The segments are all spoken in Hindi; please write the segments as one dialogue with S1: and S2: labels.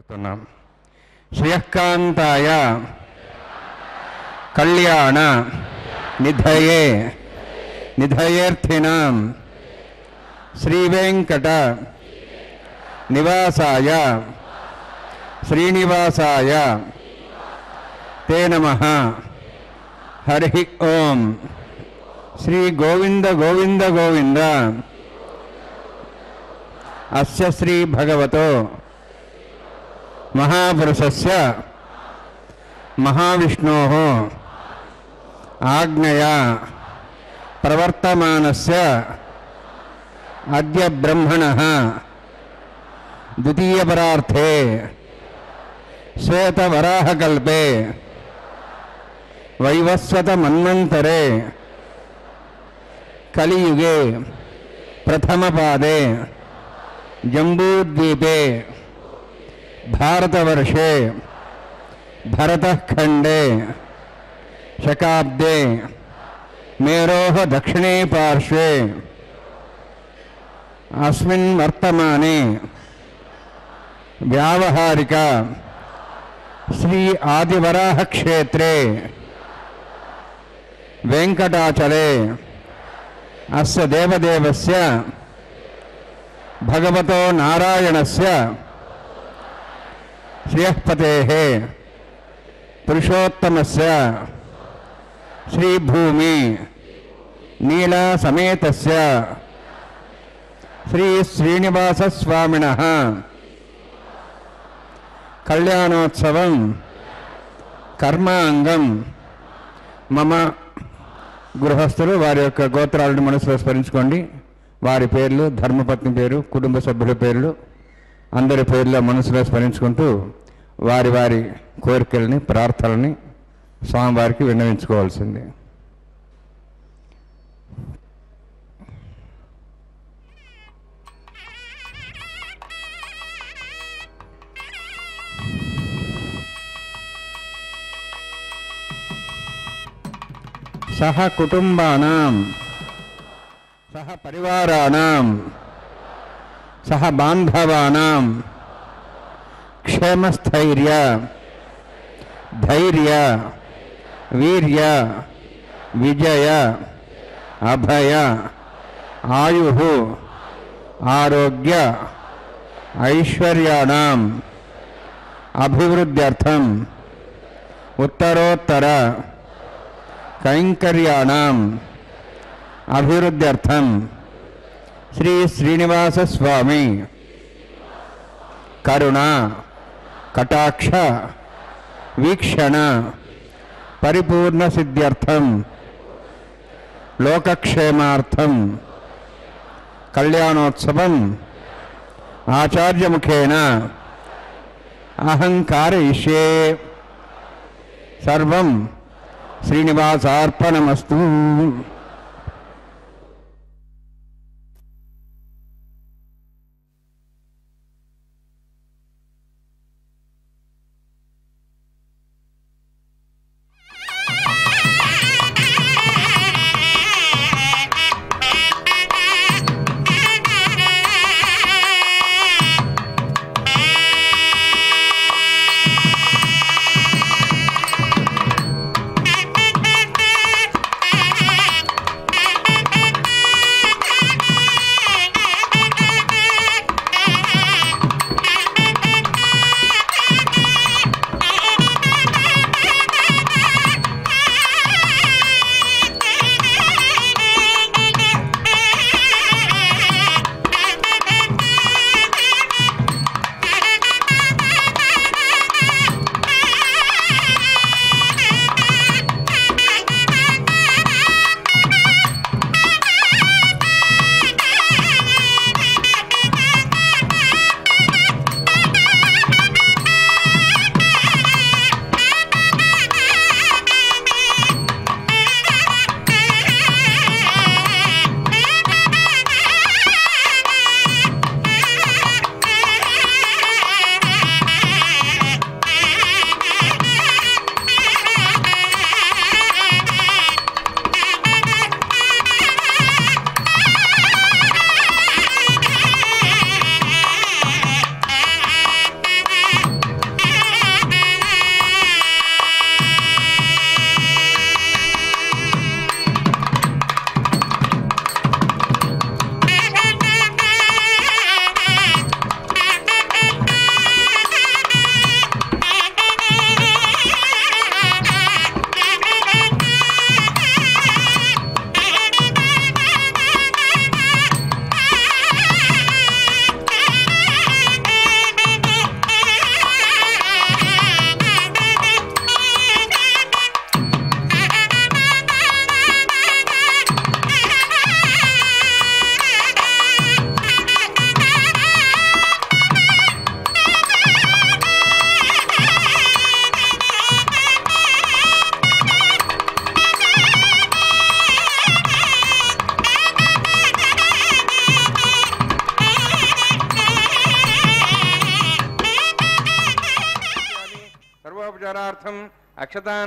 S1: కోరుతున్నాం శ్రియకాంతాయ కళ్యాణ నిధయే నిధయేర్థినాం శ్రీవేంకట నివాసాయ శ్రీనివాసాయ తే నమ హరి ఓం శ్రీ గోవింద గోవింద గోవింద అస్య శ్రీ భగవతో महापुरुषस्य महाविष्णो आज्ञया प्रवर्तमान अद्य ब्रह्मणः द्वितीयपरार्थे श्वेतवराहकल्पे वैवस्वतमन्वन्तरे कलियुगे प्रथम पादे जम्बूद्वीपे भारतवर्षे भरतखण्डे शकाब्दे मेरोः दक्षिणे पार्श्वे अस्मिन् वर्तमाने व्यावहारिक श्री आदिवराहक्षेत्रे वेङ्कटाचले अस्य देवदेवस्य भगवतो नारायणस्य శ్రీహస్పతే పురుషోత్తమస్ శ్రీభూమి నీలాసమేత శ్రీ శ్రీనివాసస్వామిన కళ్యాణోత్సవం కర్మాంగం. మమ గృహస్థులు వారి యొక్క గోత్రాలను మనసులో స్మరించుకోండి. వారి పేర్లు ధర్మపత్ని పేరు కుటుంబ సభ్యుల పేర్లు. అందరి పేర్ల మనసులో స్మరించుకుంటూ వారి వారి కోరికల్ని ప్రార్థనల్ని స్వామివారికి విన్నవించుకోవాల్సింది. సహ కుటుంబానాం సహ పరివారాణం सह बांधवानाम क्षेमस्थैर्य धैर्य वीर विजय अभय आयु आरोग्य ऐश्वर्याणाम अभिवृद्ध्यर्थ उत्तरोत्तर कैंकर्याणाम अभिवृद्ध्यर्थम। శ్రీ శ్రీనివాస స్వామి కరుణ కటాక్ష వీక్షణ పరిపూర్ణ సిద్ధ్యర్థం లోకక్షేమార్థం కళ్యాణోత్సవం ఆచార్యముఖేన అహంకారయిష్యే సర్వం శ్రీనివాసార్పణమస్తు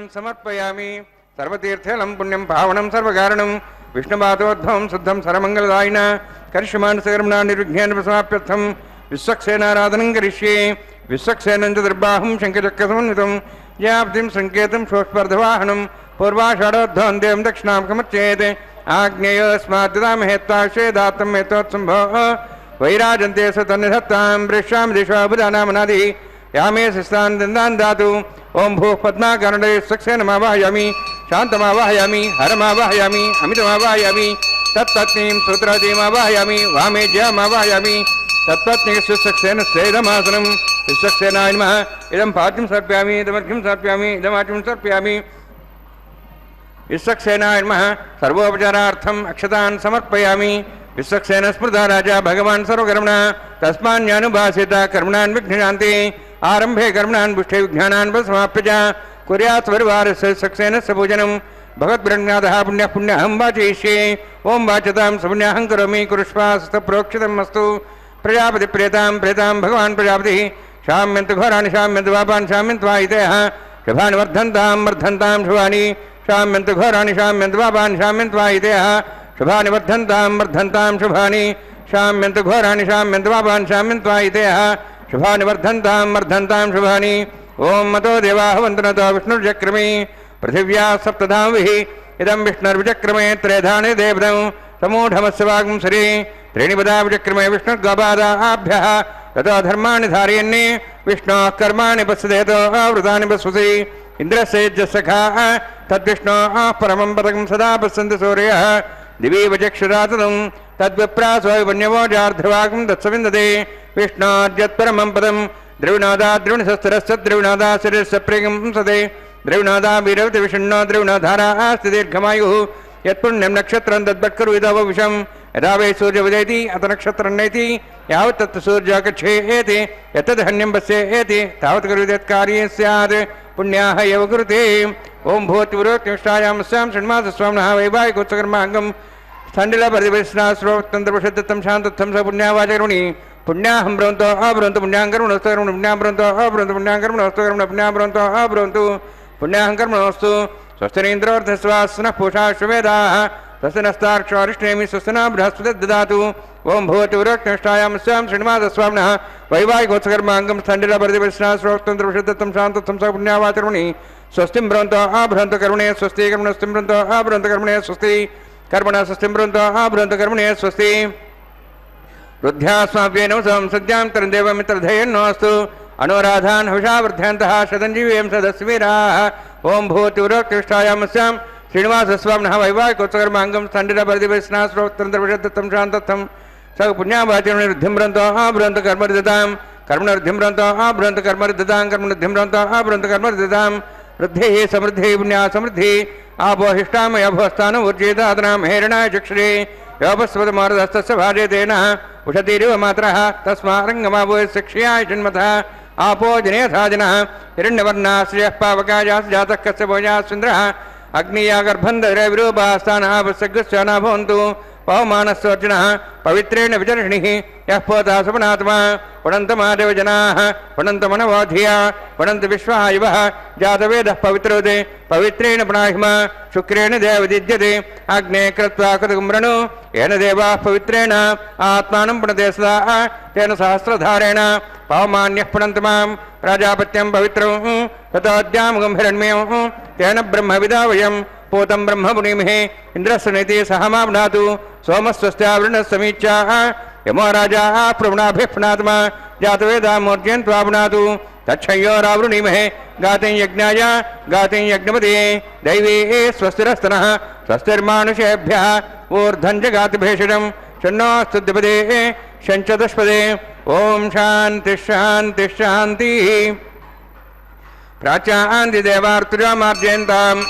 S1: अक्षतान् समर्पयामि। सर्वतीर्थलं पुण्यं पावनं सर्वकारणं विष्णुपादोद्भवं शुद्धं सरमङ्गलदायिन। करिष्यमानसकर्मणा निर्विघ्नेन समाप्यर्थं विश्वक्सेनाराधनं करिष्ये। विश्वक्सेनं च दुर्बाहुं शङ्खचक्रसमन्वितं ज्याप्तिं सङ्केतं शोष्पर्धवाहनं पूर्वाषाढोद्धवन्देवं दक्षिणां कमर्चेत्। आग्नेयोऽस्माद्दामहे त्वाशेदात्तं हेतोत्सम्भोः वैराजन्ते स तन्निधत्तां वृक्षां दिशाबुधानामनादि यामे शिस्तान् दन्दान् दातु। ॐ भूः पद्माकर्णे सक्सेनमावाहयामि शान्तमावाहयामि, हरमावाहयामि, अमितमावाहयामि, तत्पत्नीं सूत्रतीमावाहयामि वामे ज्यामावाहयामि तत्पत्नी सुसक्सेन स्वेदमासनं विश्वक्सेनाय नमः। इदं पाठ्यं सर्पयामि इदमर्घ्यं सर्पयामि इदमाट्यं सर्पयामि विश्वक्सेनाय नमः। सर्वोपचारार्थम् अक्षतान् समर्पयामि। विश्वक्सेन स्मृता राजा भगवान् सर्वकर्मणा। तस्मान्यानुभासिता कर्मणान् विघ्नशान्ति। आरम्भे कर्मणान् पुष्टे विज्ञानान् समाप्य च कुर्यात् परिवारस्य सक्सेनस्य पूजनं भगवद्ब्रह्मनाथः पुण्यः पुण्यहं वाचयिष्ये। ॐ वाचतां सपुण्यहं करोमि। कुरुष्वास्तप्रोक्षितम् अस्तु। प्रजापति प्रेतां प्रेतां भगवान् प्रजापतिः। शाम्यन्तु घोराणि, शाम्यन्तु वापान् शाम्यन्त्वा इतयः शुभानि वर्धन्तां वर्धन्तां शुभानि। शाम्यन्तु घोराणि, शाम्यन्तु वापान् शाम्यन्त्वा इतयः शुभानि, वर्धन्तां वर्धन्तां शुभानि। शाम्यन्तु घोराणि, शाम्यन्तु वापान् शाम्यन्त्वा इतयः शुभानि वर्धन्तां वर्धन्तां शुभानि। ॐ मतो देवाः वन्दनतो विष्णुर्चक्रमे। पृथिव्या सप्तधाविः इदं विष्णुर्विचक्रमे त्रेधानि देवदं समूढमस्य वाग्ंसरि त्रीणि पदा विचक्रमे विष्णुर्गोपादाभ्यः ततो धर्माणि धारयन्ने, विष्णोः कर्माणि पश्यदेतो आवृतानि पश्यसि। इन्द्रस्य सखा, तद्विष्णोः परमं पदकं सदा पश्यन्ति सूर्यः। दिवि वचक्षुरातनं तद्विप्रासोपन्यवोजार्धवागं तत्सविन्दते विष्णोर्यत्परमं पदं द्रविणोदा द्रविणशस्त्रस्य द्रविणोदा शरीरस्य प्रियं सदे द्रविणोदा वीरवति विषण्णो दीर्घमायुः। यत्पुण्यं नक्षत्रं तद्वत्करु विषं यदा वै सूर्यवदयति अथ नक्षत्रं यावत् तत् सूर्यागच्छेति यत्तदहन्यं पश्येति तावत् स्यात्। पुण्याः एव ॐ स्यां वैवाहिकोत्सकर्माङ्गं स्थण्डिलपरिवेशनाश्रोतन्त्रप्रसिद्धं शान्तत्थं स पुण्यावाचकरुणि पुण्याहं ब्रवन्तो अब्रवन्तु पुण्यां कर्मणोस्तु कर्मण पुण्यां ब्रवन्तो अब्रवन्तु पुण्यां कर्मणोस्तु कर्मण पुण्यां ब्रवन्तो अब्रवन्तु पुण्याहं कर्मणोस्तु स्वस्तिरीन्द्रोऽर्थस्वास्नः पूषा शुभेदाः तस्य नस्ताक्षरिष्णेमि स्वस्तिना बृहस्पति ददातु ओं भवति उरक्निष्ठायां स्यां श्रीनिवासस्वामिनः। वैवाहिकोत्सकर्माङ्गं स्थण्डिलपरिवेशनाश्रोतन्त्रप्रसिद्धं शान्तत्थं स पुण्यावाचकरुणि। स्वस्तिं ब्रवन्तो अब्रवन्तु कर्मणे स्वस्ति कर्मणस्तिं ब्रवन्तो अब्रवन्तु कर्मणे स्वस्ति कर्मण स्वस्तिं। ब्रवन्तो अब्रवन्तु कर्मणे स्वस्ति रुद्ध्यास्माभ्येन संसद्यां तरन्देवमित्रधयन्नोऽस्तु अनुराधान् हविषा वर्धयन्तः शतञ्जीवीं सदस्वीराः। ॐ भूतिवरोत्कृष्टायां स्यां श्रीनिवासस्वामिनः वैवाहिकोत्सकर्माङ्गं स्थण्डिलपरिदिवेशनाश्रोत्रन्तर्विषदत्तं शान्तत्थं स पुण्यावाचरणिरुद्धिं ब्रन्तो आभ्रन्त कर्मरिदतां कर्मणरुद्धिं ब्रन्तो आभ्रन्त कर्मरिदतां कर्मणुद्धिं ब्रन्तो आभ्रन्त वृद्धिः समृद्धिः पुण्या समृद्धिः। आपोहिष्टामय भोस्थानं ऊर्जेदादनां हेरणाय, चक्षुरे। योपस्वतमारुदस्तस्य भाजे तेन उषतिरिव मात्रः तस्मारङ्गमावो शिक्ष्याय जन्मतः आपो जनेथा जनः हिरण्यवर्णाश्रयः पावकायास् जातः कस्य भोजास्विन्द्रः अग्नियागर्भन्धरे विरूपास्थानः वत्सग्रस्य न भवन्तु పవమానస్వర్జున పవిత్రేణ విజర్షిణి యహ్పోతా సుమనాత్మా పుణంతమాదేవ జనా పుణంత మనవాధియా పుణంత విశ్వాయువ జాతవేద పవిత్రోదే పవిత్రేణ పునాహిమ శుక్రేణ దేవదిద్యతే అగ్నే కృత్వా కృతగుమ్రణు ఏన దేవా పవిత్రేణ ఆత్మానం పుణతే సదా తేన సహస్రధారేణ పవమాన్య పుణంతమాం ప్రజాపత్యం పవిత్రం తథోద్యాముగం హిరణ్మ్యం తేన బ్రహ్మవిదావయం पूतं ब्रह्मपुनिमहे इन्द्रस्य नीति सह माम्नातु सोमस्वस्त्यावृणसमीच्याः यमो राजा प्रवणाभिः पुनात्मा जातवेदामूर्त्यं त्वापुनातु तच्छयोरावृणीमहे गातिं यज्ञाय गातिं यज्ञपते दैवे स्वस्तिरस्तनः, स्वस्तिर्मानुषेभ्यः, ऊर्ध्वं च गातिभेषजं षण्णोस्तुद्यपदे शञ्चतुष्पदे, ॐ शान्तिः शान्तिः शान्तिः। प्राच्यान्तिदेवार्तुजामार्जयन्ताम्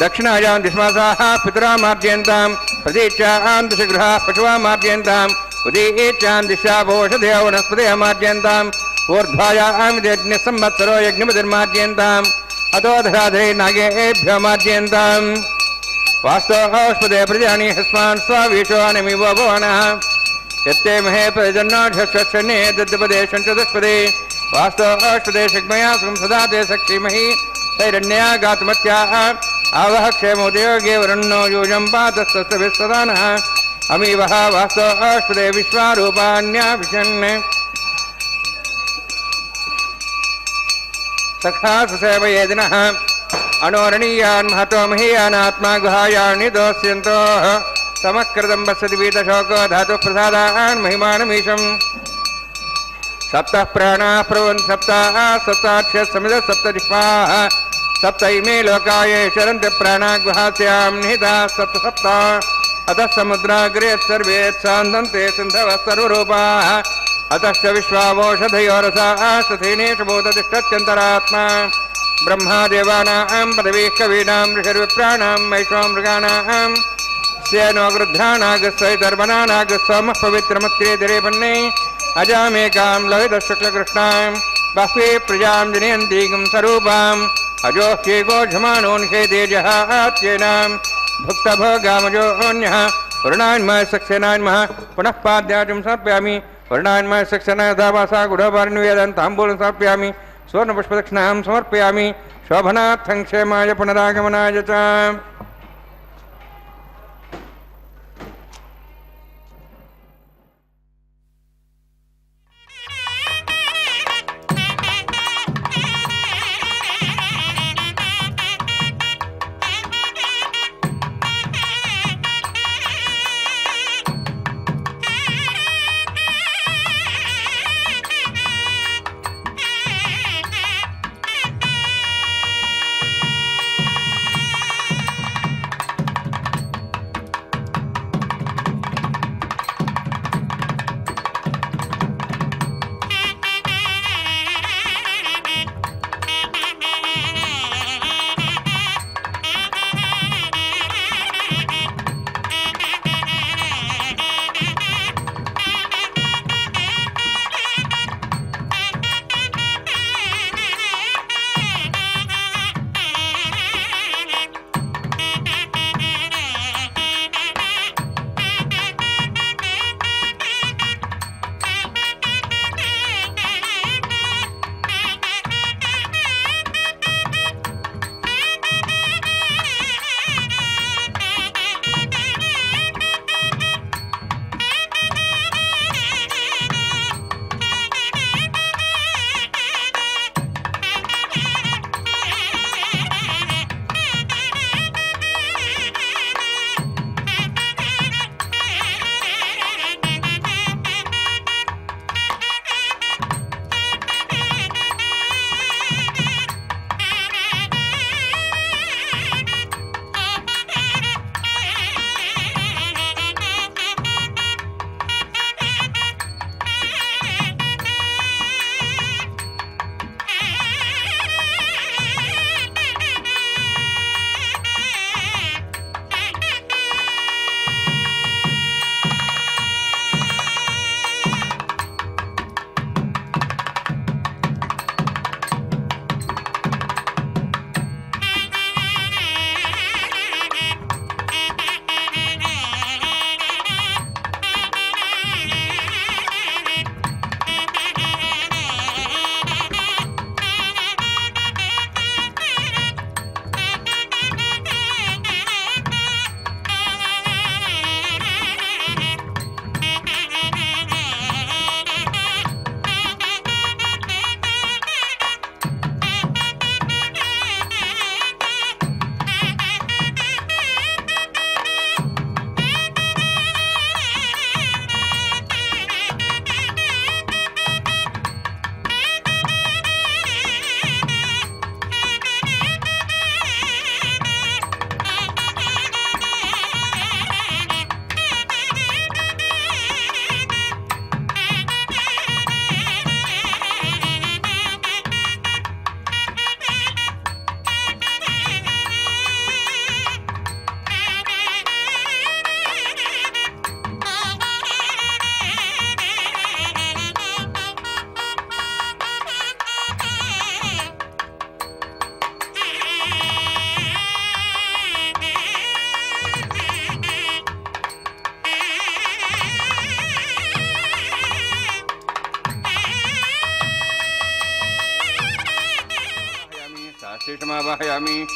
S1: दक्षिणायां दिश्मासाः पितरामार्जयन्तां प्रतीच्यां दिशगृहाः पशुवामार्जयन्ताम् उदीच्यां दिशाभोषधयो वनस्पतयमार्जयन्ताम् ऊर्ध्वायां यज्ञसंवत्सरो यज्ञपतिर्मार्जयन्ताम् अतोधराधरे नागेभ्यो मार्जयन्ताम् वास्तोस्पदे प्रजानि हस्मान् स्वावीशो नमिवो भुवनः। यत्ते महे प्रजन्नाढ्यश्वने दद्यपदे शञ्चदस्पदे वास्तो अष्टदे शग्मया सदा ते सक्षीमहि तैरण्या गातमत्याः आवह क्षेमो देवगे वरुणो यूजं पातस्तस्तभिस्तदा नः अमीवः वास्तो अष्टदे विश्वारूपाण्याभिषन्। सखा सुसेव येदिनः अणोरणीयान् महतो महीयानात्मा गुहायाणि दोष्यन्तोः। समकृतं वसति धातुः प्रसादान् महिमानमीशम्। सप्तः प्राणाः प्रवन् सप्ताः सप्ताक्षः समिद सप्तजिह्वाः सप्त इमे लोकाये चरन्ति प्राणाः गुहास्यां निहिताः सप्त सप्त अतः समुद्राग्रे सर्वे सान्दन्ते सिन्धवः सर्वरूपाः। अतश्च विश्वावोषधयोरसाः सथेनेषु बोधतिष्ठत्यन्तरात्मा ब्रह्मादेवानां पदवीः कवीनां ऋषिर्विप्राणां वैश्वां मृगाणां स्येनो गृध्रानागस्वैतर्वनानागस्वमः पवित्रमत्रेतिरेपन्ने अजामेकां लोहितशुक्लकृष्णां बह्वे प्रजां जनयन्तीगं स्वरूपाम्। अजोह्येगोझमानोन्हे तेजहात्येनां भुक्तभोगामजोऽन्यः वरुणान्मः सक्सेनान्मः पुनः पाद्याजं समर्पयामि। वरुणान्मः सक्सेनदावासा गुढोपारिनिवेदन् ताम्बूलं समर्पयामि। सुवर्णपुष्पदक्षिणां समर्पयामि। शोभनार्थं क्षेमाय पुनरागमनाय च।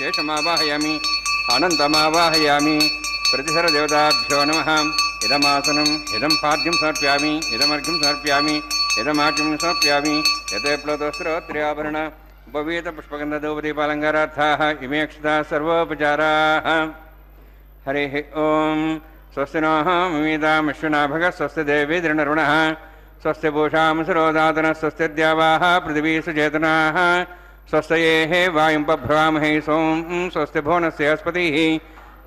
S1: शेषमावाहयामि अनन्तमावाहयामि प्रतिसरदेवताभ्यो नमः। इदमासनम्, इदं पाद्यं समर्पयामि। इदमर्घ्यं समर्पयामि। इदमाच्यं समर्पयामि। यते प्लतस्रोत्र्याभरण उपवीतपुष्पगन्धदौपदीपालङ्कारार्थाः इमे सर्वोपचाराः। हरिः ॐ स्वस्ति नः विमीतामश्विनाभगः स्वस्ति देवी दृढरुणः स्वस्ति पूषामसुरोदातनः स्वस्ति द्यावाः पृथिवी सुचेतनाः। स्वस्तयेः वायुं पभ्रवामहे सों स्वस्ति भुवनस्य अस्पतिः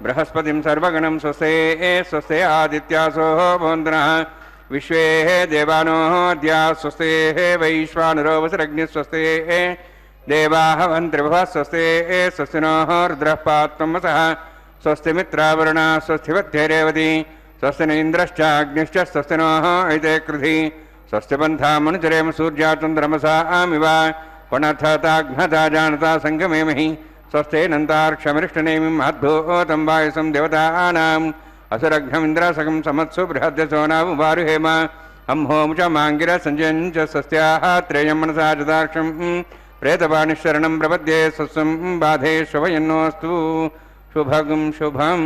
S1: बृहस्पतिं सर्वगणं स्वस्ते स्वस्ते आदित्यासोः भवन्तनः विश्वे देवानोः द्या स्वस्तेः वैश्वानुरोवसरग्निः स्वस्तेः देवाः वन्त्रिभवः स्वस्ते स्वस्ति रुद्रः पात्वमसः स्वस्ति मित्रावरुणा स्वस्ति वध्यैरेवति स्वस्ति न इन्द्रश्चाग्निश्च स्वस्ति नोः ऐते कृधि। स्वस्ति पन्था मनुचरेम सूर्याचन्द्रमसा आमिव। पुनर्थताघ्नता जानता सङ्गमेमहि स्वस्ते नन्तार्क्षमरिष्टनेमिं महद्भूतं वायुसं देवतानाम् असुरघ्नमिन्द्रासकं समत्सु बृहद्यसो नामुवारुहेम अम्हों च माङ्गिर सञ्जयं च स्वस्याः त्रेयं मनसा चदार्क्षं प्रेतपाणिशरणं प्रपद्ये बाधे श्वयन्नोऽस्तु शुभगं शुभम्।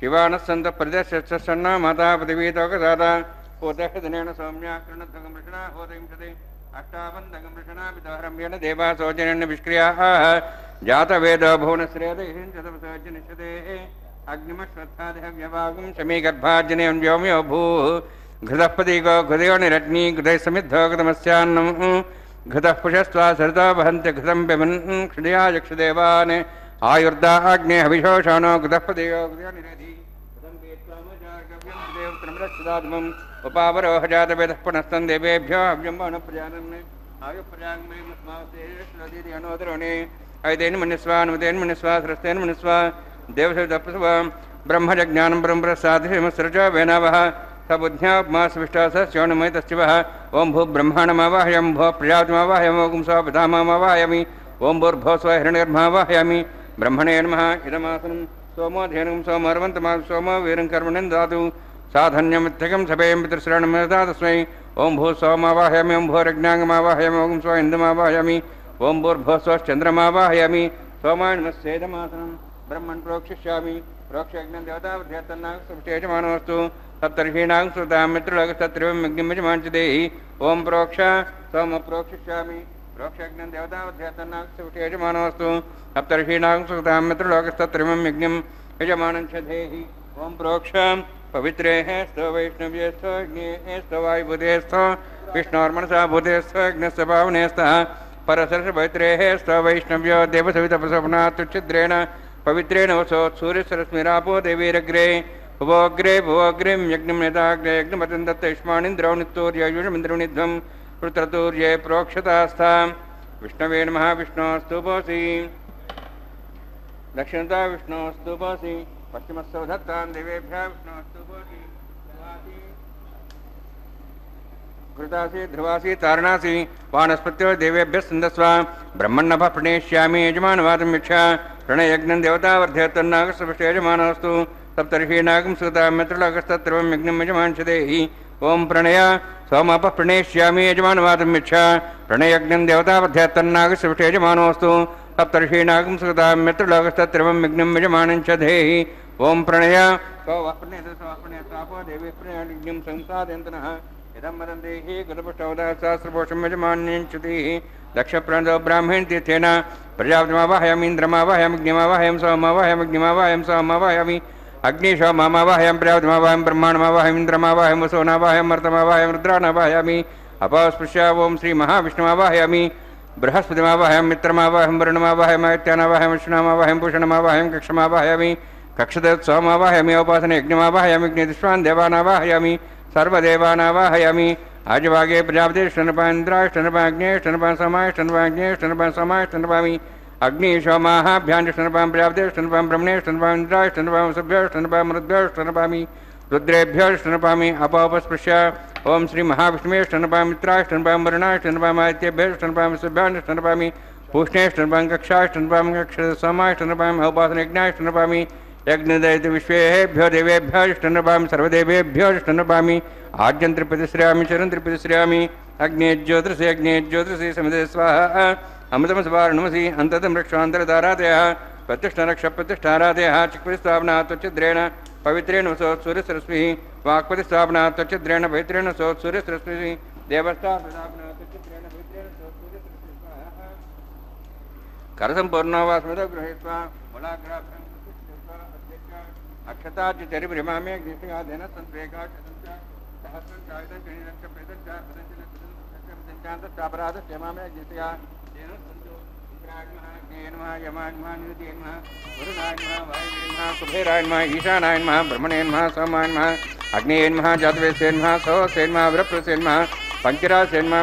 S1: शिवानः सन्तः प्रदर्श्य सन्ना माता पृथिवीतोकसादा पूतः सौम्या कृणध्वगं वृषणा होतिंशति अष्टावन्दगं वृषणा पितहरम्येण देवा सौजन्येन विष्क्रियाः जातवेदो भुवनश्रेयदहिंशतमसोजनिषदेः अग्निमश्वत्थादिहव्यवागुं शमीगर्भार्जनेन व्योम्यो भूः। घृतः पदीको घृदयो निरग्नि, घृतैः समिद्धो घृतमस्यान्नम्। घृतः पुषस्त्वा सरिता वहन्त्य घृतं पिबन् क्षुदया यक्षदेवान् आयुर्दा अग्ने हविशोषाणो घृतः पदीयो घृदयो निरधि देवत्रमरक्षदात्मम् उपावरोह जातवेदः पुनस्तन् देवेभ्यो आयुप्रजाङ्मयमस्मास्तेष्वदीति अनोदरोणे। ऐतेन मन्यस्वानुमतेन मन्यस्वा सरस्तेन मन्यस्वा। देवसविदप्रसव ब्रह्मजज्ञानं ब्रह्मप्रसादिमस्रच वेनावः। स स भू ब्रह्माणमावाहयं भो भूर्भो ब्रह्मणे नमः, इदमासनं सोमोऽध्ययनं सोमर्वन्तमा सोमो वीरं कर्मणं दातु साधन्यमित्यकं सभेयं पितृश्रणमदा तस्मै। ॐ भू सोमावाहयामि, ॐ भोरज्ञाङ्गमावाहयामि ॐ स्व इन्दमावाहयामि ॐ भूर्भो स्वश्चन्द्रमावाहयामि सोमाण्मस्येदमासनं ब्रह्मन् प्रोक्षिष्यामि। प्रोक्षज्ञं देवतावध्यतन्नागस्तेजमानोऽस्तु सप्तर्षीणां श्रुतां मित्रलोकसत्रिवं यज्ञं यजमाञ्च देहि। ॐ प्रोक्ष। सोम प्रोक्षिष्यामि। प्रोक्षज्ञं देवतावध्यतन्नागस्तेजमानोऽस्तु सप्तर्षीणां श्रुतां मित्रलोकसत्रिवं यज्ञं यजमानं च देहि ॐ प्रोक्ष पवित्रेः स्तो वैष्णव्ये स्तो ज्ञे स्तो वायुभूते स्तो विष्णोर्मनसा भूते स्तो यज्ञस्य पावने स्तः परसरसपवित्रेः स्तो वैष्णव्यो देवसवितपसपना तुच्छिद्रेण पवित्रेण वसो सूर्यसरस्मिरापो देवीरग्रे। भुवोग्रे भुवोग्रिं यज्ञं यदाग्रे यज्ञमतं दत्त युष्माणिन्द्रौ नित्तूर्ययुषमिन्द्रुनिध्वं पुत्रतूर्ये प्रोक्षतास्था विष्णवे नमः विष्णोस्तुपोऽसि दक्षिणता विष्णोस्तुपोऽसि पश्चिमस्तौ धत्तां देवेभ्यः विष्णोस्तुपोऽसि घृतासि ध्रुवासि, तारणासि। वानस्पत्यो देवेभ्यः सन्दस्व ब्रह्मण्णभः प्रणेष्यामि, यजमानवादं यक्षा प्रणयज्ञं देवतावर्धयतन्नागस्वष्ट यजमानोऽस्तु। सप्तर्षीणागं सुता मित्रलोकस्तत्रवं यज्ञं यजमांशदेहि ॐ प्रणय, सोमपः प्रणेष्यामि, यजमानवादं यक्षा प्रणयज्ञं देवतावर्धयतन्नागस्वष्ट यजमानोऽस्तु। सप्तर्षीणागं सुता मित्रलोकस्तत्रवं यज्ञं यजमानं च देहि ॐ प्रणय सोवः प्रणेत सोवः प्रणेतापो देवी प्रणयज्ञं संसादयन्तनः। इदं वदन्ति गुरुपुष्टवदासहस्रपोषं यजमान्यञ्च्युतिः दक्षप्रणदो ब्राह्मण तीर्थेन प्रजापतिमावाहयामि, इन्द्रमावाहयामि अग्निमावाहयं सोममावाहयामि। अग्निशोममावाहयं प्रजापतिमावाहयं ब्रह्माणमावाहयम् इन्द्रमावाहयं वसोनावाहयं मर्तमावाहयं रुद्रानावाहयामि अपस्पृश्य ॐ श्रीमहाविष्णुमावाहयामि। बृहस्पतिमावाहयं मित्रमावाहयं वरुणमावाहयम् आदित्यानावाहयं विष्णुनामावाहयं भूषणमावाहयं कक्षमावाहयामि। कक्षदत्सोमावाहयामि औपासने यज्ञमावाहयामि अग्निदिष्वान् देवानावाहयामि। सर्वदेवानावाहयामि। आजभागे प्रजापतिष्ठनपान्द्राष्टनपाग्नेष्टनपा अग्निशोमाहाभ्याण्डष्टनपां प्रजापतिष्ठनपां ब्रह्मणेष्टनपान्द्राष्टनपां सभ्यष्टनपां रुद्भ्यष्टनपामि रुद्रेभ्यष्टनपामि अपोपस्पृश्य। ॐ श्रीमहाविष्णुवेष्टनपां मित्राष्टनपां वरुणाष्टनपाम् आदित्यभ्यष्टनपां सभ्याण्डष्टनपामि पूष्णेष्टनपां कक्षाष्टनपां कक्ष समाष्टनपाम् औपासनयज्ञाष्टनपामि यज्ञदयित विश्वेभ्यो देवेभ्यो इष्टनपामि सर्वदेवेभ्यो इष्टनपामि आद्यं त्रिपतिश्रयामि, चरं त्रिपतिश्रयामि अग्ने ज्योतिषे अग्ने ज्योतिषे समिते स्वाहा। अमृतमस्वारणमसि अन्ततं रक्षान्तरधारादयः प्रतिष्ठरक्ष प्रतिष्ठारादयः चिक्पतिस्थापना त्वच्छिद्रेण पवित्रेण वसो सूर्यसरस्मिः वाक्पतिस्थापना त्वच्छिद्रेण पवित्रेण सो सूर्यसरस्मिः देवस्थापना त्वच्छिद्रेण पवित्रेण सो सूर्यसरस्मिः स्वाहा करसम्पूर्णो वा सन्त्वेका सहस्रं तेन सन्तु इन्द्रायणमः ज्ञेयनमः यमायनमः निरुद्येनमः वरुणायनमः वायुर्यनमः कुबेरायनमः ईशानायनमः ब्रह्मणेनमः सोमायनमः अग्नेयनमः जातवेसेन्मः सोसेन्मः वृप्रसेन्मः पञ्चरासेन्मः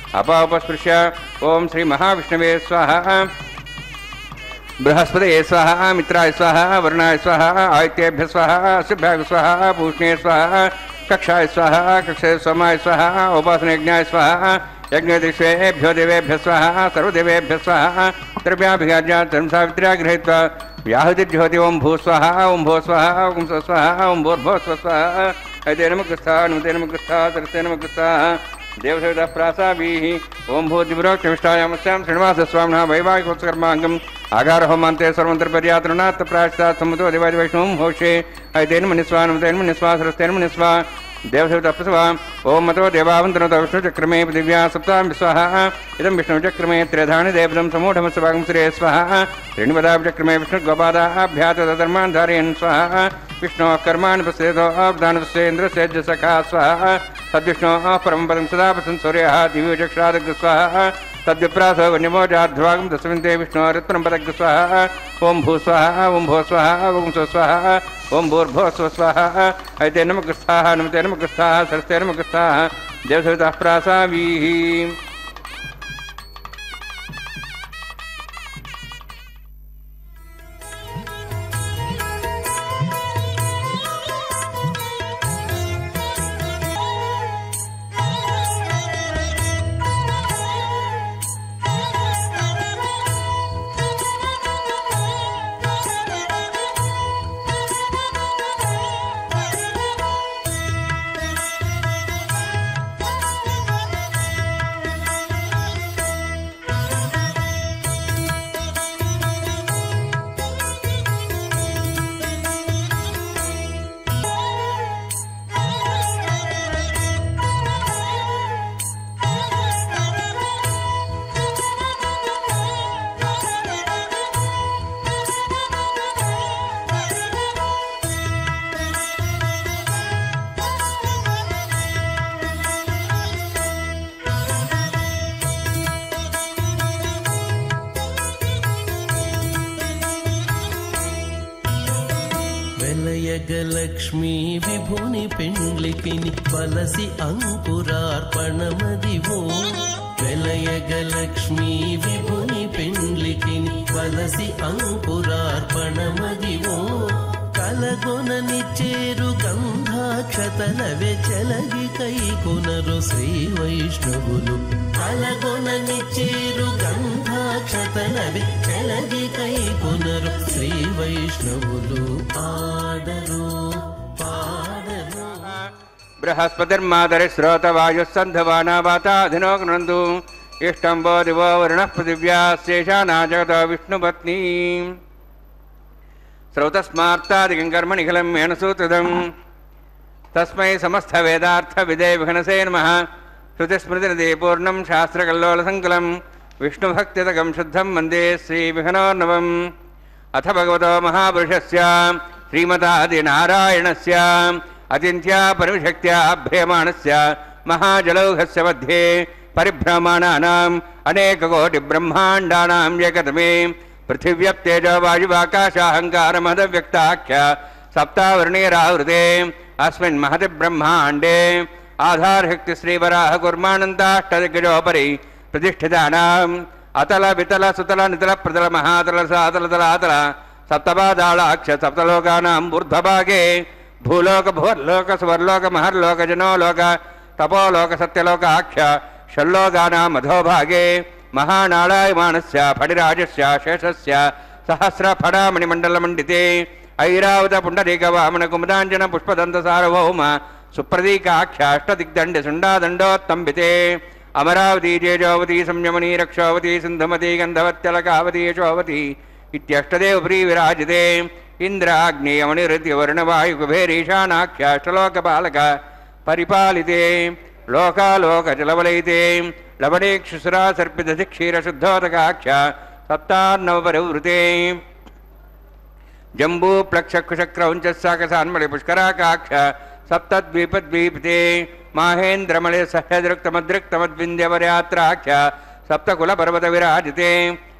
S1: अपापस्पृश्य ॐ श्रीमहाविष्णवे स्वाहा। बृहस्पतये स्वाहा, मित्राय स्वाहा, वरुणाय स्वाहा, आदित्येभ्य स्वाहा अशुभ्याय स्वाहा पूष्णे स्वाहा, कक्षाय स्वाहा कक्षे सोमाय स्वाहा उपासनयज्ञाय स्वाहा यज्ञदिष्वेभ्यो देवेभ्य स्वाहा, सर्वदेवेभ्य स्वाहा द्रव्याभिगाज्ञा धर्म सावित्र्या गृहीत्वा व्याहतिर्ज्योति ओं भू स्वाहा ओं भो स्वाहा ओं स्व स्वाहा ओं भोर्भो स्व स्वाहा। ऐते नमकृस्था नुते नमकृस्था सरस्ते नमकृस्था देवसेवितः प्रासाभिः ओं भूतिपुरोक्षमिष्टायामस्यां श्रीनिवासस्वामिनः वैवाहिकोत्सकर्माङ्गम् आगारहोमान्ते सर्वन्तर्पर्यातृणात् प्रायश्चात् समुदो देवादिवैष्णवं होषे। ऐतेन मनिस्वा, सरस्तेन मनिस्वा। देवसेवितः ओम मतो देवावंतन विष्णुचक्रमे दिव्या सप्ताह स्वाह इदं विष्णुचक्रमे त्र्यधानि देवदं समूढमस्य श्रे स्वाहा धारयन् स्वाहा विष्णोः कर्माणि पश्येतो अवधानस्य इन्द्रस्य सखा स्वाहा तद्विष्णोः परमं पदं सदा सूर्य दिव्य चक्षाद स्वाहा तद्विप्रासो वन्यमो तस्मिन् दशमिन्ते विष्णोः रत्नं पदग् स्वाहा ओम भू स्वाहा ॐ भो स्वाहा ॐ स्व स्वाहा ॐ भूर्भो स्व स्वाहा ऐते नमकृस्थाः नमते नमकृस्थाः सरस्ते बृहस्पतिर्मातरि श्रोतवायुस्सन्धवाना वाताधिनो गृह्णन्तु। इष्टं वो दिवो वरुणः पृथिव्यास्येषाना जगतो विष्णुपत्नी। स्रौतस्मार्तादिकं कर्म निखिलं येन सूत्रितम्। तस्मै समस्तवेदार्थविदे विघ्नसे नमः। श्रुतिस्मृतिनिधि पूर्णं शास्त्रकल्लोलसङ्कुलं। विष्णुभक्तितकं शुद्धं वंदे श्रीविघ्नोर्नवम् अथ भगवतो महापुरुषस्य श्रीमतादिनारायणस्य अचिन्त्या परमशक्त्या अभ्यमाणस्य महाजलौघस्य मध्ये परिभ्रमाणानाम् अनेककोटिब्रह्माण्डानाम् एकतमे पृथिव्यप्तेजो वायुवाकाशाहङ्कारमहदव्यक्ताख्य सप्तावर्णीरावृते अस्मिन् महति ब्रह्माण्डे आधारशक्ति श्रीवराह कुर्मानन्दाष्टदिग्गजोपरि प्रतिष्ठितानाम्। अतल, वितल, सुतल, नितल, प्रतल, महातल, सातल, तलातल सप्तपादालाक्ष सप्तलोकानाम् ऊर्ध्वभागे భూలోక భూర్లోక స్వర్లోక మహర్లోక జనోలోక తపోలోక సత్యలోక ఆఖ్య షల్లోగానా మధోభాగే మహానాళాయమానస్య ఫణిరాజస్య శేషస్య మండితే ఐరావత పుండరీక వామన కుమదాంజన పుష్పదంత సార్వభౌమ సుప్రదీకాఖ్యాష్టదిగ్దండి శుండాదండోత్తంబితే అమరావతి జేజోవతి సంయమని రక్షోవతి సింధుమతి గంధవత్యలకావతి యశోవతి ఇత్యష్టదే ఉపరీ విరాజితే परिपालिते, लोकालोकजलवलयिते लवणेक्षुसुरा सर्पितसि क्षीरशुद्धोदकाख्य सप्तान्नवपरिवृते। जम्बूप्लक्षकुशक्रौञ्चस्साकसान्मणिपुष्कराकाक्ष सप्तद्वीपद्वीपिते, माहेन्द्रमले सह्यदृक्तमदृक्तमद्विन्द्यवरयात्राख्य सप्तकुलपर्वतविराजिते। भारत किं पुरुषहारीलावृतभद्राश्वकेतु कमालकरमणक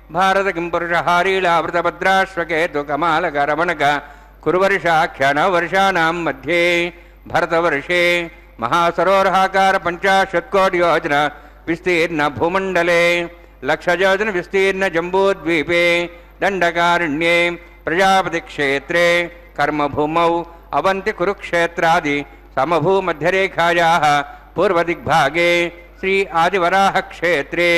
S1: कुरुवर्षाख्य नववर्षाणां मध्ये भरतवर्षे महासरोरहाकार पञ्चाशत्कोटियोजन विस्तीर्ण भूमण्डले लक्षयोजन विस्तीर्ण जम्बूद्वीपे, दण्डकारण्ये, प्रजापतिक्षेत्रे, कर्मभूमौ, अवन्ति कुरुक्षेत्रादि समभूमध्यरेखायाः पूर्वदिग्भागे, श्री आदिवराहक्षेत्रे,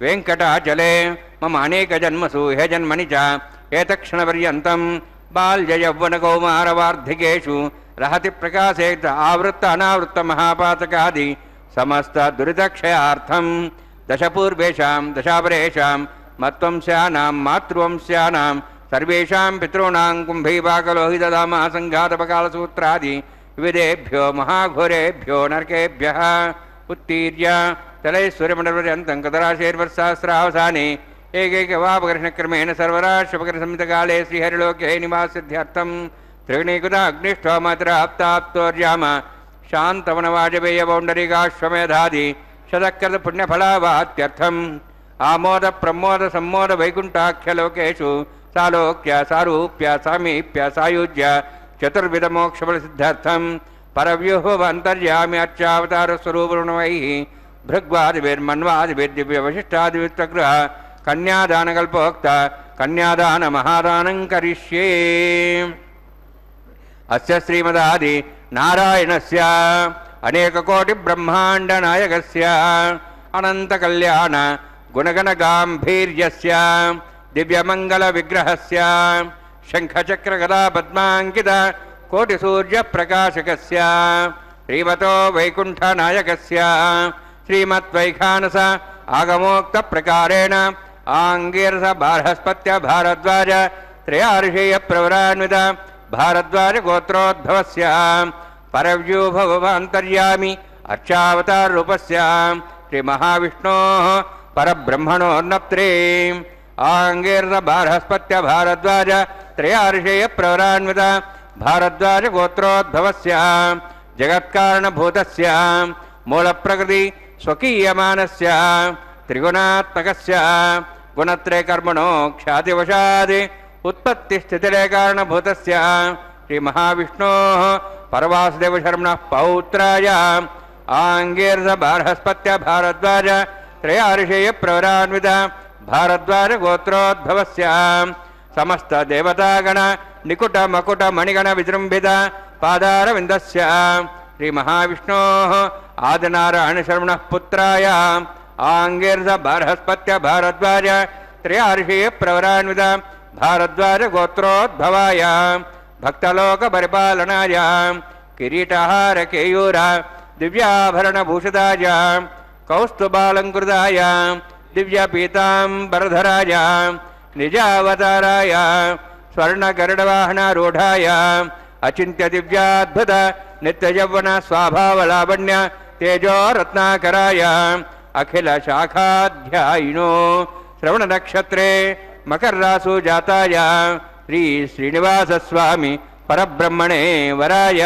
S1: वेङ्कटाचले मम अनेकजन्मसु हे जन्मनि च। एतक्षणपर्यन्तं बाल्ययौवनकौमारवार्धिकेषु रहति प्रकाशे आवृत्त अनावृत्तमहापातकादि समस्तदुरितक्षयार्थं दशपूर्वेषां दशापरेषां मत्वंस्यानां मातृवंस्यानां, सर्वेषां पितॄणां कुम्भीपाकलोहितदामः सङ्घातपकालसूत्रादि विविधेभ्यो, महाघोरेभ्यो, नरकेभ्यः। उत्तीर्य। तलैश्वर्यमण्डलपर्यन्तं कतराशेर्वर्षसहस्रावसाने एकैकवापकर्षणक्रमेण सर्वराष्ट्रपकरणसंहितकाले श्रीहरिलोके निवासिध्यर्थं त्रिगुणीकृता अग्निष्ठोमत्राप्ताप्तोर्याम शान्तवनवाजपेयपौण्डरीकाश्वमेधादि शतकृतपुण्यफलावात्यर्थम्। आमोद प्रमोद सम्मोद वैकुण्ठाख्यलोकेषु सालोक्य, सारूप्य, सामीप्य, सायुज्य चतुर्विधमोक्षफलसिद्धार्थं परव्यूहोऽन्तर्यामि अर्चावतारस्वरूपणवैः भृग्वादिभिर्मन्वादिभिर्दिव्यवशिष्टादिवित्तगृह कन्यादानकल्पोक्त कन्यादानमहादानं करिष्ये अस्य श्रीमदादि नारायणस्य अनेककोटिब्रह्माण्डनायकस्य अनन्तकल्याण गुणगणगाम्भीर्यस्य दिव्यमङ्गलविग्रहस्य शङ्खचक्रगदा पद्माङ्कित कोटिसूर्यप्रकाशकस्य श्रीमतो वैकुण्ठनायकस्य श्रीमद्वैखानस आगमोक्तप्रकारेण आङ्गीरस बार्हस्पत्य भारद्वाज त्रयार्षेयप्रवरान्वित भारद्वाज गोत्रोद्भवस्य परव्यूभवन्तर्यामि अर्चावताररूपस्य श्रीमहाविष्णोः परब्रह्मणोर्नप्त्रे आङ्गीर्द बार्हस्पत्य भारद्वाज त्रयार्षेयप्रवरान्वित भारद्वाज गोत्रोद्भवस्य जगत्कारणभूतस्य मूलप्रकृति स्वकीयमानस्य त्रिगुणात्मकस्य गुणत्रयकर्मणो ख्यातिवशात् उत्पत्तिस्थितिलयकारणभूतस्य श्रीमहाविष्णोः परवासुदेवशर्मणः पौत्राय आङ्गीर्ध बार्हस्पत्य भारद्वाज त्रयार्षेयप्रवरान्वित भारद्वाज गोत्रोद्भवस्य समस्त देवतागण निकुट मकुट मणिगण विजृम्भित पादारविन्दस्य श्रीमहाविष्णोः आदिनारायणशर्मणः पुत्राय आङ्गीर्ध बार्हस्पत्य भारद्वाज त्रयार्षेयप्रवरान्वित भारद्वाज गोत्रोद्भवाय भक्तलोकपरिपालनाय किरीटहार केयूर दिव्याभरणभूषिताय कौस्तुभालङ्कृताय दिव्यपीताम्बरधराय निजावताराय, स्वर्णगरुडवाहनारूढाय अचिन्त्यदिव्याद्भुत नित्ययौवन, स्वाभावलावण्य, तेजोरत्नाकराय अखिलशाखाध्यायिनो श्रवणनक्षत्रे मकर्रासु जाताय श्री श्रीनिवासस्वामि परब्रह्मणे वराय।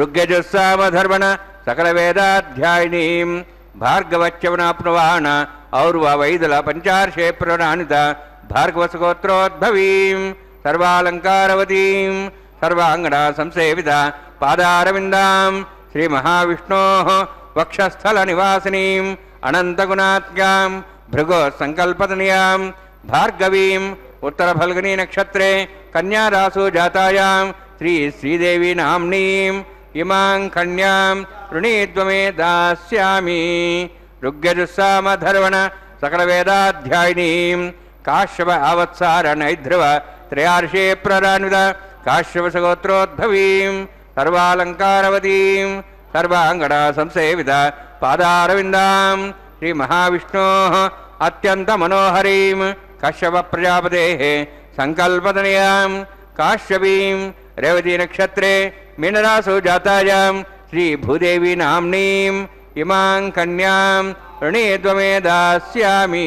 S1: ऋग्यजुस्सामधर्मण सकलवेदाध्यायिनीं भार्गवच्यवनाप्नुवान् और्ववैदल पञ्चार्षे प्रणानित भार्गवसगोत्रोद्भवीं सर्वालङ्कारवतीं सर्वाङ्गना संसेवित पादारविन्दां श्रीमहाविष्णोः वक्षस्थलनिवासिनीम् अनन्तगुणात्यां भृगोसङ्कल्पतनयां भार्गवीम् उत्तरफल्गुनी नक्षत्रे कन्यारासु जातायां श्री श्रीदेवी नाम्नीम् इमां कन्यां ऋणीद्वमे दास्यामि। ऋग्यजुस्सामधर्वण सकलवेदाध्यायिनीं काश्यप आवत्सार नैध्रुव त्रयार्षे प्ररान्वित काश्यपसगोत्रोद्भवीं सर्वालङ्कारवतीं सर्वाङ्गणा संसेवित पादारविन्दां श्रीमहाविष्णोः अत्यन्तमनोहरीं कश्यपप्रजापतेः सङ्कल्पतनयां काश्यपीं रेवतीनक्षत्रे मीनरासु जातायां श्रीभूदेवी नाम्नीं इमां कन्यां ऋणीत्वमे दास्यामि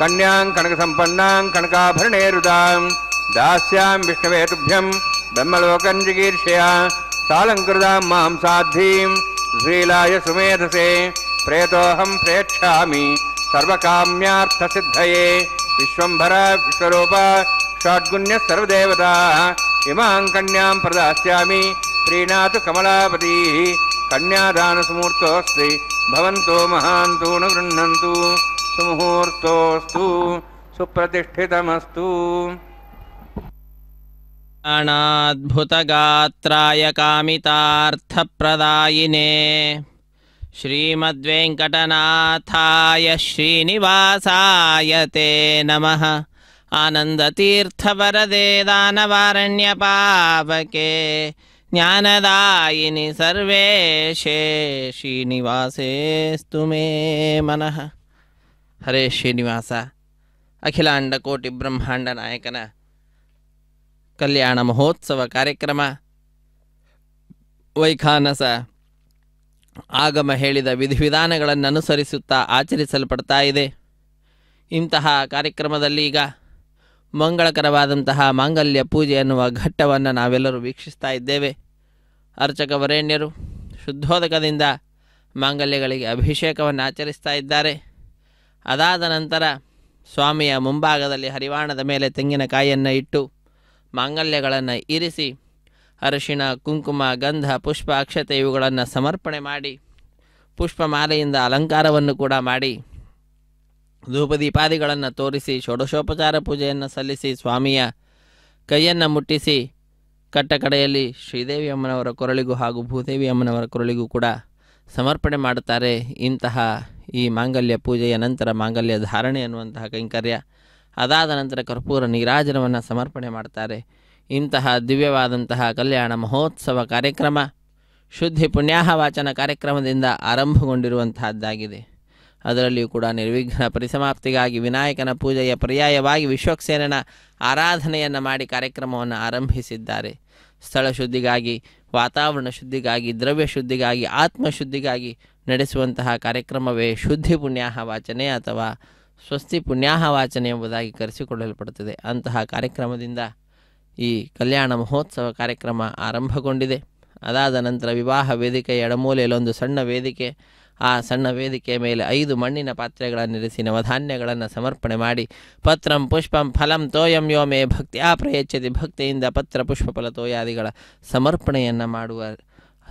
S1: कन्यां कनकसम्पन्नां कनकाभरणेरुदां दास्यां विष्णवे तुभ्यं ब्रह्मलोकं जिगीर्षया। सालङ्कृतां माँ साध्वीं श्रीलाय सुमेधसे, प्रेतोऽहं प्रेक्षामि सर्वकाम्यार्थसिद्धये। विश्वरूप इमां कन्यां प्रदास्यामि प्रीणातु कमलापतिः। कन्यादानसमुहूर्तोऽस्ति भवन्तो महान्तो न गृह्णन्तु सुप्रतिष्ठितमस्तु।
S2: अनाद्भुतगात्राय कामितार्थप्रदायिने। श्रीमद्वेंकटनाथाय श्रीनिवासाय ते नमः। आनन्दतीर्थवरदे दानवारण्यपावके। ज्ञानदायिनि सर्वेशे श्रीनिवासेस्तु मे मनः। हरे श्रीनिवास। अखिलाण्डकोटिब्रह्माण्डनायकन ಕಲ್ಯಾಣ ಮಹೋತ್ಸವ ಕಾರ್ಯಕ್ರಮ. ವೈಖಾನಸ ಆಗಮ ಹೇಳಿದ ವಿಧಿವಿಧಾನಗಳನ್ನು ಅನುಸರಿಸುತ್ತಾ ಆಚರಿಸಲ್ಪಡ್ತಾ ಇದೆ. ಇಂತಹ ಕಾರ್ಯಕ್ರಮದಲ್ಲಿ ಈಗ ಮಂಗಳಕರವಾದಂತಹ ಮಾಂಗಲ್ಯ ಪೂಜೆ ಎನ್ನುವ ಘಟ್ಟವನ್ನು ನಾವೆಲ್ಲರೂ ವೀಕ್ಷಿಸ್ತಾ ಇದ್ದೇವೆ. ಅರ್ಚಕ ವರೇಣ್ಯರು ಶುದ್ಧೋದಕದಿಂದ ಮಾಂಗಲ್ಯಗಳಿಗೆ ಅಭಿಷೇಕವನ್ನು ಆಚರಿಸ್ತಾ ಇದ್ದಾರೆ. ಅದಾದ ನಂತರ ಸ್ವಾಮಿಯ ಮುಂಭಾಗದಲ್ಲಿ ಹರಿವಾಣದ ಮೇಲೆ ತೆಂಗಿನಕಾಯಿಯನ್ನು ಇಟ್ಟು ಮಾಂಗಲ್ಯಗಳನ್ನು ಇರಿಸಿ, ಅರಿಶಿಣ, ಕುಂಕುಮ, ಗಂಧ, ಪುಷ್ಪ, ಅಕ್ಷತೆ ಇವುಗಳನ್ನು ಸಮರ್ಪಣೆ ಮಾಡಿ, ಪುಷ್ಪಮಾಲೆಯಿಂದ ಅಲಂಕಾರವನ್ನು ಕೂಡ ಮಾಡಿ, ಧೂಪದೀಪಾದಿಗಳನ್ನು ತೋರಿಸಿ, ಷೋಡಶೋಪಚಾರ ಪೂಜೆಯನ್ನು ಸಲ್ಲಿಸಿ, ಸ್ವಾಮಿಯ ಕೈಯನ್ನು ಮುಟ್ಟಿಸಿ, ಕಟ್ಟಕಡೆಯಲ್ಲಿ ಶ್ರೀದೇವಿ ಅಮ್ಮನವರ ಕೊರಳಿಗೂ ಹಾಗೂ ಭೂದೇವಿ ಅಮ್ಮನವರ ಕೊರಳಿಗೂ ಕೂಡ ಸಮರ್ಪಣೆ ಮಾಡುತ್ತಾರೆ ಇಂತಹ ಈ ಮಾಂಗಲ್ಯ ಪೂಜೆಯ ನಂತರ ಮಾಂಗಲ್ಯ ಧಾರಣೆ ಅನ್ನುವಂತಹ ಕೈಂಕರ್ಯ. ಅದಾದ ನಂತರ ಕರ್ಪೂರ ನೀರಾಜನವನ್ನು ಸಮರ್ಪಣೆ ಮಾಡ್ತಾರೆ. ಇಂತಹ ದಿವ್ಯವಾದಂತಹ ಕಲ್ಯಾಣ ಮಹೋತ್ಸವ ಕಾರ್ಯಕ್ರಮ ಶುದ್ಧಿ ಪುಣ್ಯಾಹ ವಾಚನ ಕಾರ್ಯಕ್ರಮದಿಂದ ಆರಂಭಗೊಂಡಿರುವಂತಹದ್ದಾಗಿದೆ. ಅದರಲ್ಲಿಯೂ ಕೂಡ ನಿರ್ವಿಘ್ನ ಪರಿಸಮಾಪ್ತಿಗಾಗಿ ವಿನಾಯಕನ ಪೂಜೆಯ ಪರ್ಯಾಯವಾಗಿ ವಿಶ್ವಕ್ಸೇನನ ಆರಾಧನೆಯನ್ನು ಮಾಡಿ ಕಾರ್ಯಕ್ರಮವನ್ನು ಆರಂಭಿಸಿದ್ದಾರೆ. ಸ್ಥಳ ಶುದ್ಧಿಗಾಗಿ, ವಾತಾವರಣ ಶುದ್ಧಿಗಾಗಿ, ದ್ರವ್ಯ ಶುದ್ಧಿಗಾಗಿ ಆತ್ಮಶುದ್ಧಿಗಾಗಿ ನಡೆಸುವಂತಹ ಕಾರ್ಯಕ್ರಮವೇ ಶುದ್ಧಿ ಪುಣ್ಯಾಹ ವಾಚನೆ ಅಥವಾ ಸ್ವಸ್ತಿ ಪುಣ್ಯಾಹ ವಾಚನೆ ಎಂಬುದಾಗಿ ಕರೆಸಿಕೊಳ್ಳಲ್ಪಡುತ್ತದೆ. ಅಂತಹ ಕಾರ್ಯಕ್ರಮದಿಂದ ಈ ಕಲ್ಯಾಣ ಮಹೋತ್ಸವ ಕಾರ್ಯಕ್ರಮ ಆರಂಭಗೊಂಡಿದೆ. ಅದಾದ ನಂತರ ವಿವಾಹ ವೇದಿಕೆಯ ಎಡಮೂಲೆಯಲ್ಲೊಂದು ಸಣ್ಣ ವೇದಿಕೆ, ಆ ಸಣ್ಣ ವೇದಿಕೆಯ ಮೇಲೆ ಐದು ಮಣ್ಣಿನ ಪಾತ್ರೆಗಳನ್ನಿರಿಸಿ ನವಧಾನ್ಯಗಳನ್ನು ಸಮರ್ಪಣೆ ಮಾಡಿ, ಪತ್ರಂ ಪುಷ್ಪಂ ಫಲಂ ತೋಯಂ ಯೋಮೆ ಭಕ್ತಿ, ಆ ಪ್ರಯಚ್ಛತಿ ಭಕ್ತಿಯಿಂದ ಪತ್ರ ಪುಷ್ಪ ಫಲ ತೋಯಾದಿಗಳ ಸಮರ್ಪಣೆಯನ್ನು ಮಾಡುವ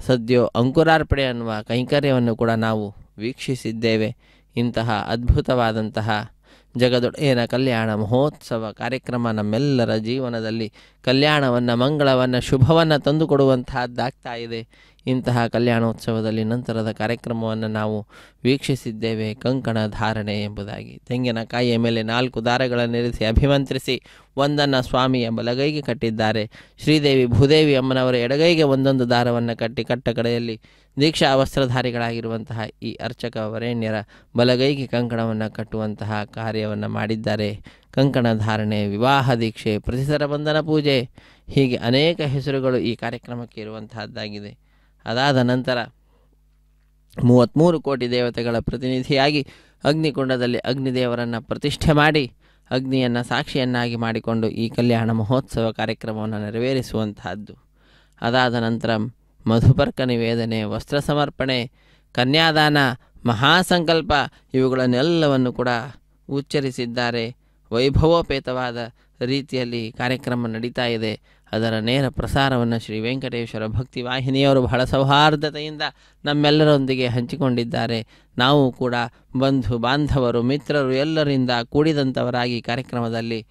S2: ಸದ್ಯೋ ಅಂಕುರಾರ್ಪಣೆ ಅನ್ನುವ ಕೈಂಕರ್ಯವನ್ನು ಕೂಡ ನಾವು ವೀಕ್ಷಿಸಿದ್ದೇವೆ. ಇಂತಹ ಅದ್ಭುತವಾದಂತಹ ಜಗದೊಡೆಯನ ಕಲ್ಯಾಣ ಮಹೋತ್ಸವ ಕಾರ್ಯಕ್ರಮ ನಮ್ಮೆಲ್ಲರ ಜೀವನದಲ್ಲಿ ಕಲ್ಯಾಣವನ್ನು, ಮಂಗಳವನ್ನು, ಶುಭವನ್ನು ತಂದುಕೊಡುವಂತಹದ್ದಾಗ್ತಾ ಇದೆ. ಇಂತಹ ಕಲ್ಯಾಣೋತ್ಸವದಲ್ಲಿ ನಂತರದ ಕಾರ್ಯಕ್ರಮವನ್ನು ನಾವು ವೀಕ್ಷಿಸಿದ್ದೇವೆ ಕಂಕಣ ಧಾರಣೆ ಎಂಬುದಾಗಿ. ತೆಂಗಿನಕಾಯಿಯ ಮೇಲೆ ನಾಲ್ಕು ದಾರಗಳನ್ನಿರಿಸಿ ಅಭಿಮಂತ್ರಿಸಿ ಒಂದನ್ನು ಸ್ವಾಮಿಯ ಬಲಗೈಗೆ ಕಟ್ಟಿದ್ದಾರೆ. ಶ್ರೀದೇವಿ ಭೂದೇವಿ ಅಮ್ಮನವರ ಎಡಗೈಗೆ ಒಂದೊಂದು ದಾರವನ್ನು ಕಟ್ಟಿ ಕಟ್ಟ ಕಡೆಯಲ್ಲಿ ದೀಕ್ಷಾ ವಸ್ತ್ರಧಾರಿಗಳಾಗಿರುವಂತಹ ಈ ಅರ್ಚಕ ವರೇಣ್ಯರ ಬಲಗೈಗೆ ಕಂಕಣವನ್ನು ಕಟ್ಟುವಂತಹ ಕಾರ್ಯವನ್ನು ಮಾಡಿದ್ದಾರೆ. ಕಂಕಣ ಧಾರಣೆ, ವಿವಾಹ ದೀಕ್ಷೆ, ಪ್ರತಿಸರ ಬಂಧನ ಪೂಜೆ, ಹೀಗೆ ಅನೇಕ ಹೆಸರುಗಳು ಈ ಕಾರ್ಯಕ್ರಮಕ್ಕೆ ಇರುವಂತಹದ್ದಾಗಿದೆ. ಅದಾದ ನಂತರ ಮೂವತ್ತ್ಮೂರು ಕೋಟಿ ದೇವತೆಗಳ ಪ್ರತಿನಿಧಿಯಾಗಿ ಅಗ್ನಿಕುಂಡದಲ್ಲಿ ಅಗ್ನಿದೇವರನ್ನು ಪ್ರತಿಷ್ಠೆ ಮಾಡಿ, ಅಗ್ನಿಯನ್ನು ಸಾಕ್ಷಿಯನ್ನಾಗಿ ಮಾಡಿಕೊಂಡು ಈ ಕಲ್ಯಾಣ ಮಹೋತ್ಸವ ಕಾರ್ಯಕ್ರಮವನ್ನು ನೆರವೇರಿಸುವಂತಹದ್ದು. ಅದಾದ ನಂತರ ಮಧುಪರ್ಕ ನಿವೇದನೆ, ವಸ್ತ್ರ ಸಮರ್ಪಣೆ, ಕನ್ಯಾದಾನ, ಮಹಾಸಂಕಲ್ಪ ಇವುಗಳನ್ನೆಲ್ಲವನ್ನು ಕೂಡ ಉಚ್ಚರಿಸಿದ್ದಾರೆ. ವೈಭವೋಪೇತವಾದ ರೀತಿಯಲ್ಲಿ ಕಾರ್ಯಕ್ರಮ ನಡೀತಾ ಇದೆ. ಅದರ ನೇರ ಪ್ರಸಾರವನ್ನು ಶ್ರೀ ವೆಂಕಟೇಶ್ವರ ಭಕ್ತಿ ವಾಹಿನಿಯವರು ಬಹಳ ಸೌಹಾರ್ದತೆಯಿಂದ ನಮ್ಮೆಲ್ಲರೊಂದಿಗೆ ಹಂಚಿಕೊಂಡಿದ್ದಾರೆ. ನಾವು ಕೂಡ ಬಂಧು ಬಾಂಧವರು ಮಿತ್ರರು ಎಲ್ಲರಿಂದ ಕೂಡಿದಂಥವರಾಗಿ ಕಾರ್ಯಕ್ರಮದಲ್ಲಿ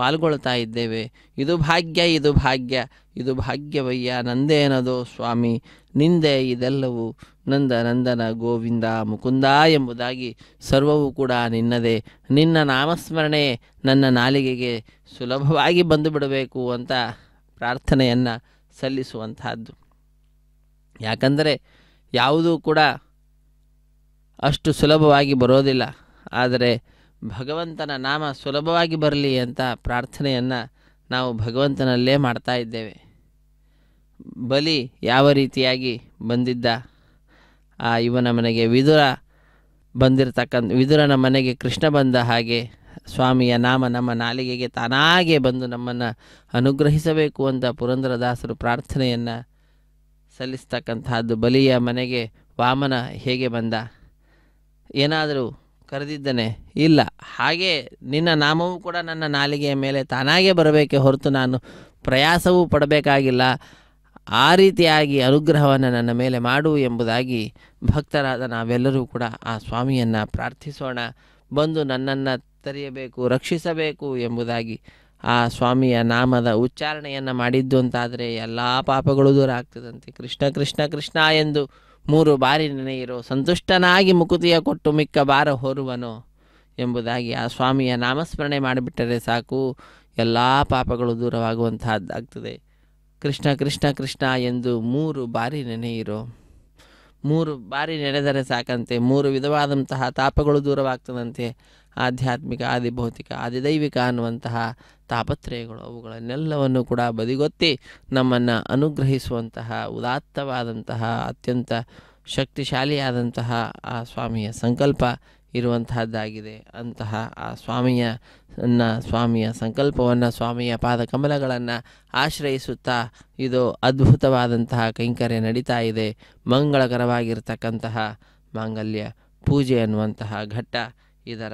S2: ಪಾಲ್ಗೊಳ್ತಾ ಇದ್ದೇವೆ. ಇದು ಭಾಗ್ಯ ಇದು ಭಾಗ್ಯ, ಇದು ಭಾಗ್ಯವಯ್ಯ ನಂದೇನದು ಸ್ವಾಮಿ. ನಿಂದೆ ಇದೆಲ್ಲವೂ ನಂದ ನಂದನ ಗೋವಿಂದ ಮುಕುಂದ ಎಂಬುದಾಗಿ ಸರ್ವವೂ ಕೂಡ ನಿನ್ನದೇ. ನಿನ್ನ ನಾಮಸ್ಮರಣೆ ನನ್ನ ನಾಲಿಗೆಗೆ ಸುಲಭವಾಗಿ ಬಂದು ಬಿಡಬೇಕು ಅಂತ ಪ್ರಾರ್ಥನೆಯನ್ನು ಸಲ್ಲಿಸುವಂತಹದ್ದು. ಯಾಕಂದರೆ ಯಾವುದೂ ಕೂಡ ಅಷ್ಟು ಸುಲಭವಾಗಿ ಬರೋದಿಲ್ಲ. ಆದರೆ ಭಗವಂತನ ನಾಮ ಸುಲಭವಾಗಿ ಬರಲಿ ಅಂತ ಪ್ರಾರ್ಥನೆಯನ್ನು ನಾವು ಭಗವಂತನಲ್ಲೇ ಮಾಡ್ತಾ ಇದ್ದೇವೆ. ಬಲಿ ಯಾವ ರೀತಿಯಾಗಿ ಬಂದಿದ್ದ? ಆ ಇವನ ಮನೆಗೆ ವಿದುರ ಬಂದಿರತಕ್ಕಂಥ, ವಿದುರನ ಮನೆಗೆ ಕೃಷ್ಣ ಬಂದ ಹಾಗೆ ಸ್ವಾಮಿಯ ನಾಮ ನಮ್ಮ ನಾಲಿಗೆಗೆ ತಾನಾಗೆ ಬಂದು ನಮ್ಮನ್ನು ಅನುಗ್ರಹಿಸಬೇಕು ಅಂತ ಪುರಂದರದಾಸರು ಪ್ರಾರ್ಥನೆಯನ್ನು ಸಲ್ಲಿಸ್ತಕ್ಕಂತಹದ್ದು ಬಲಿಯ ಮನೆಗೆ ವಾಮನ ಹೇಗೆ ಬಂದ? ಏನಾದರೂ ಕರೆದಿದ್ದನೆ. ಇಲ್ಲ. ಹಾಗೆ ನಿನ್ನ ನಾಮವೂ ಕೂಡ ನನ್ನ ನಾಲಿಗೆಯ ಮೇಲೆ ತಾನಾಗೆ ಬರಬೇಕೆ ಹೊರತು ನಾನು ಪ್ರಯಾಸವೂ ಪಡಬೇಕಾಗಿಲ್ಲ. ಆ ರೀತಿಯಾಗಿ ಅನುಗ್ರಹವನ್ನು ನನ್ನ ಮೇಲೆ ಮಾಡು ಎಂಬುದಾಗಿ ಭಕ್ತರಾದ ನಾವೆಲ್ಲರೂ ಕೂಡ ಆ ಸ್ವಾಮಿಯನ್ನು ಪ್ರಾರ್ಥಿಸೋಣ. ಬಂದು ನನ್ನನ್ನು ತೆರೆಯಬೇಕು, ರಕ್ಷಿಸಬೇಕು ಎಂಬುದಾಗಿ ಆ ಸ್ವಾಮಿಯ ನಾಮದ ಉಚ್ಚಾರಣೆಯನ್ನು ಮಾಡಿದ್ದು ಅಂತಾದರೆ ಎಲ್ಲ ಪಾಪಗಳು ದೂರ ಆಗ್ತದಂತೆ. ಕೃಷ್ಣ ಕೃಷ್ಣ ಕೃಷ್ಣ ಎಂದು ಮೂರು ಬಾರಿ ನೆನೆಯಿರು. ಸಂತುಷ್ಟನಾಗಿ ಮುಕುತಿಯ ಕೊಟ್ಟು ಮಿಕ್ಕ ಬಾರ ಹೊರುವನು ಎಂಬುದಾಗಿ ಆ ಸ್ವಾಮಿಯ ನಾಮಸ್ಮರಣೆ ಮಾಡಿಬಿಟ್ಟರೆ ಸಾಕು. ಎಲ್ಲ ಪಾಪಗಳು ದೂರವಾಗುವಂತಹದ್ದಾಗ್ತದೆ. ಕೃಷ್ಣ ಕೃಷ್ಣ ಕೃಷ್ಣ ಎಂದು ಮೂರು ಬಾರಿ ನೆನೆಯಿರು. ಮೂರು ಬಾರಿ ನೆನೆದರೆ ಸಾಕಂತೆ. ಮೂರು ವಿಧವಾದಂತಹ ತಾಪಗಳು ದೂರವಾಗ್ತದಂತೆ. ಆಧ್ಯಾತ್ಮಿಕ, ಆದಿಭೌತಿಕ, ಆದಿದೈವಿಕ ಅನ್ನುವಂತಹ ತಾಪತ್ರಯಗಳು ಅವುಗಳನ್ನೆಲ್ಲವನ್ನು ಕೂಡ ಬದಿಗೊತ್ತಿ ನಮ್ಮನ್ನು ಅನುಗ್ರಹಿಸುವಂತಹ ಉದಾತ್ತವಾದಂತಹ, ಅತ್ಯಂತ ಶಕ್ತಿಶಾಲಿಯಾದಂತಹ ಆ ಸ್ವಾಮಿಯ ಸಂಕಲ್ಪ ಇರುವಂತಹದ್ದಾಗಿದೆ. ಅಂತಹ ಆ ಸ್ವಾಮಿಯ ಸ್ವಾಮಿಯ ಸಂಕಲ್ಪವನ್ನು, ಸ್ವಾಮಿಯ ಪಾದಕಮಲಗಳನ್ನು ಆಶ್ರಯಿಸುತ್ತಾ ಇದು ಅದ್ಭುತವಾದಂತಹ ಕೈಂಕರ್ಯ ನಡೀತಾ ಇದೆ. ಮಂಗಳಕರವಾಗಿರ್ತಕ್ಕಂತಹ ಮಾಂಗಲ್ಯ ಪೂಜೆ ಅನ್ನುವಂತಹ ಘಟ್ಟ ಇದರ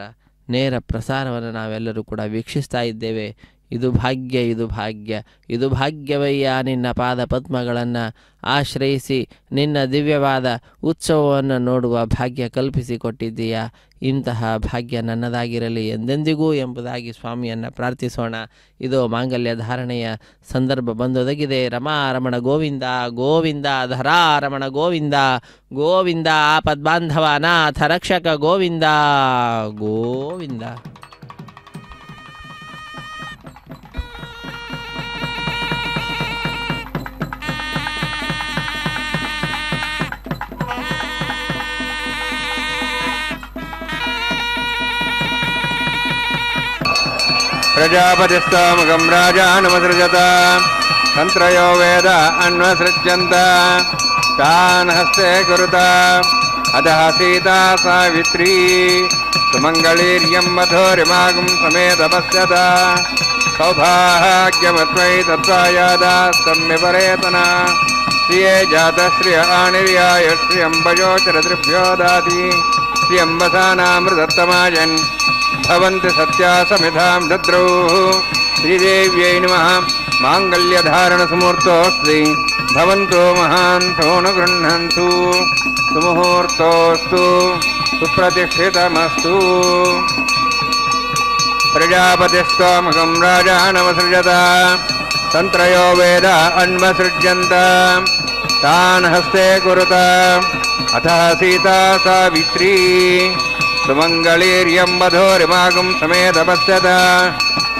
S2: ನೇರ ಪ್ರಸಾರವನ್ನು ನಾವೆಲ್ಲರೂ ಕೂಡ ವೀಕ್ಷಿಸ್ತಾ ಇದ್ದೇವೆ. ಇದು ಭಾಗ್ಯ ಇದು ಭಾಗ್ಯ. ಇದು ಭಾಗ್ಯವಯ್ಯ, ನಿನ್ನ ಪಾದ ಪದ್ಮಗಳನ್ನು ಆಶ್ರಯಿಸಿ ನಿನ್ನ ದಿವ್ಯವಾದ ಉತ್ಸವವನ್ನು ನೋಡುವ ಭಾಗ್ಯ ಕಲ್ಪಿಸಿಕೊಟ್ಟಿದ್ದೀಯಾ? ಇಂತಹ ಭಾಗ್ಯ ನನ್ನದಾಗಿರಲಿ ಎಂದೆಂದಿಗೂ ಎಂಬುದಾಗಿ ಸ್ವಾಮಿಯನ್ನು ಪ್ರಾರ್ಥಿಸೋಣ. ಇದು ಮಾಂಗಲ್ಯ ಧಾರಣೆಯ ಸಂದರ್ಭ ಬಂದೊದಗಿದೆ. ರಮಾ ರಮಣ ಗೋವಿಂದ ಗೋವಿಂದ ಧರಾ ರಮಣ ಗೋವಿಂದ ಗೋವಿಂದ ಪದ್ಮಾಂಧವ ಅನಾಥ ರಕ್ಷಕ ಗೋವಿಂದ ಗೋವಿಂದ.
S1: प्रजापतिस्तोमुखं राजानुमसृजत। तन्त्रयो वेद अन्वसृज्यन्त। तान् हस्ते कुरुत। अतः सीता सावित्री। सुमङ्गलीर्यं मधुरिमागं समेतपश्यत सौभाग्यमत्वै तत्त्वायादास्तं विपरेतना श्रिये जातश्रिय आनिर्याय श्रियम्बयोचरदृभ्यो दाति श्रियम्बसानामृतत्तमायन् भवन्ति सत्या समिधां दद्रौः। श्रीदेव्यै नमः। माङ्गल्यधारणसमुहूर्तोऽस्ति भवन्तो महान्तो न गृह्णन्तु सुमुहूर्तोऽस्तु। सुप्रतिष्ठितमस्तु। प्रजापतिस्त्वमकं राजानमसृजत तन्त्रयो वेद अन्वसृज्यन्त। तान् हस्ते कुरुत। अतः सीता सावित्री। सुमङ्गलीर्यं वधूरिमागं समेतपश्यत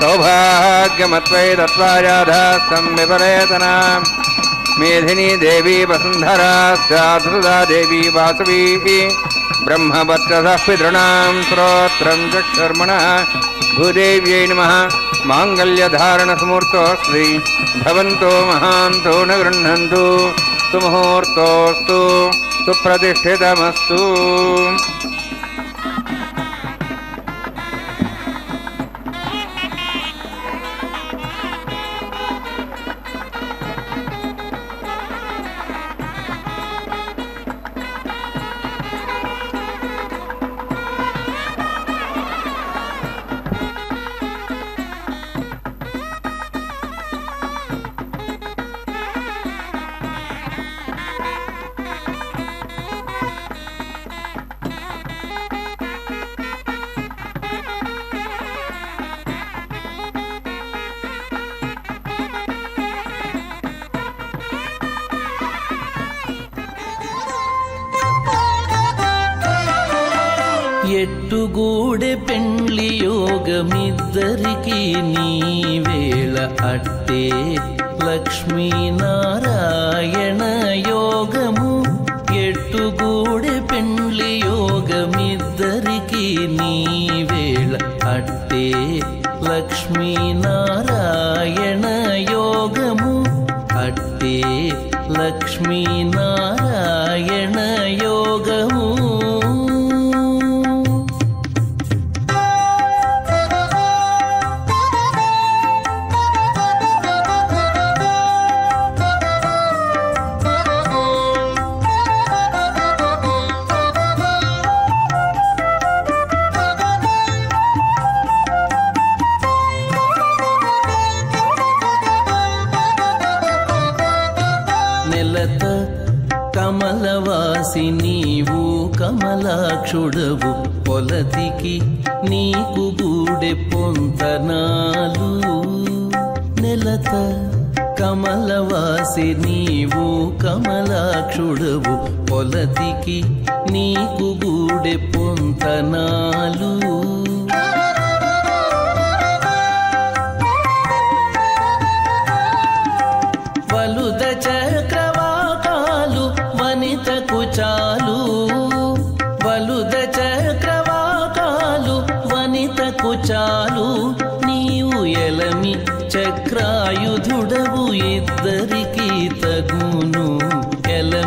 S1: सौभाग्यमत्वै दत्त्वायाधास्तं विपरेतना मेधिनी देवी वसुन्धरा स्यात्सुधा देवी वासवी ब्रह्मवर्चसः पितॄणां श्रोत्रं चक्षुर्मणः। भूदेव्यै नमः। माङ्गल्यधारणसमुहूर्तोऽस्ति भवन्तो महान्तो न गृह्णन्तु सुमुहूर्तोऽस्तु, सुप्रतिष्ठितमस्तु।
S3: యోగమిద్దరికి నీవేళ అట్టే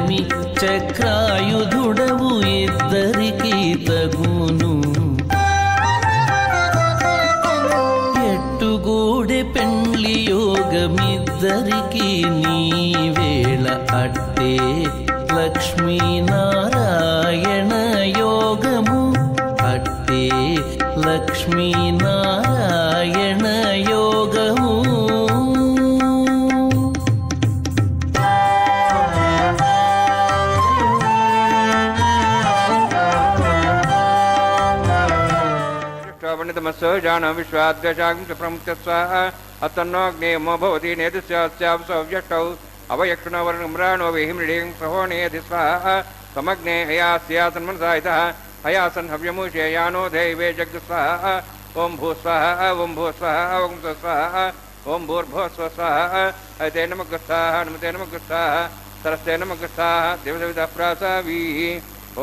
S3: ఎలమి చక్రాయుధుడవు ఇద్దరికి తగును. ఎట్టుగూడె పెండ్లి యోగమిద్దరికి నీ వేళ అట్టే లక్ష్మీనారాయణ
S1: पंडितमस्स जान विश्वाद्यशागं च प्रमुच्य स्वाहा अतन्नोऽग्नेयमो भवति नेतस्यास्यावसव्यष्टौ अवयक्षणवर्णम्राणो वेहिमृढें सहोणेयधि स्वाहा। समग्ने हयास्यासन्मनसायितः हयासन् हव्यमुषे यानो दैवे जग् स्वाहा। ॐ भू स्वाहा, ॐ भू स्वाहा, ॐ स्वाहा। ॐ भूर्भुवः स्व स्वाहा। अयते नमः स्वाहा नमते नमः स्वाहा सरस्ते नमः स्वाहा देवदेवता प्रासावीः।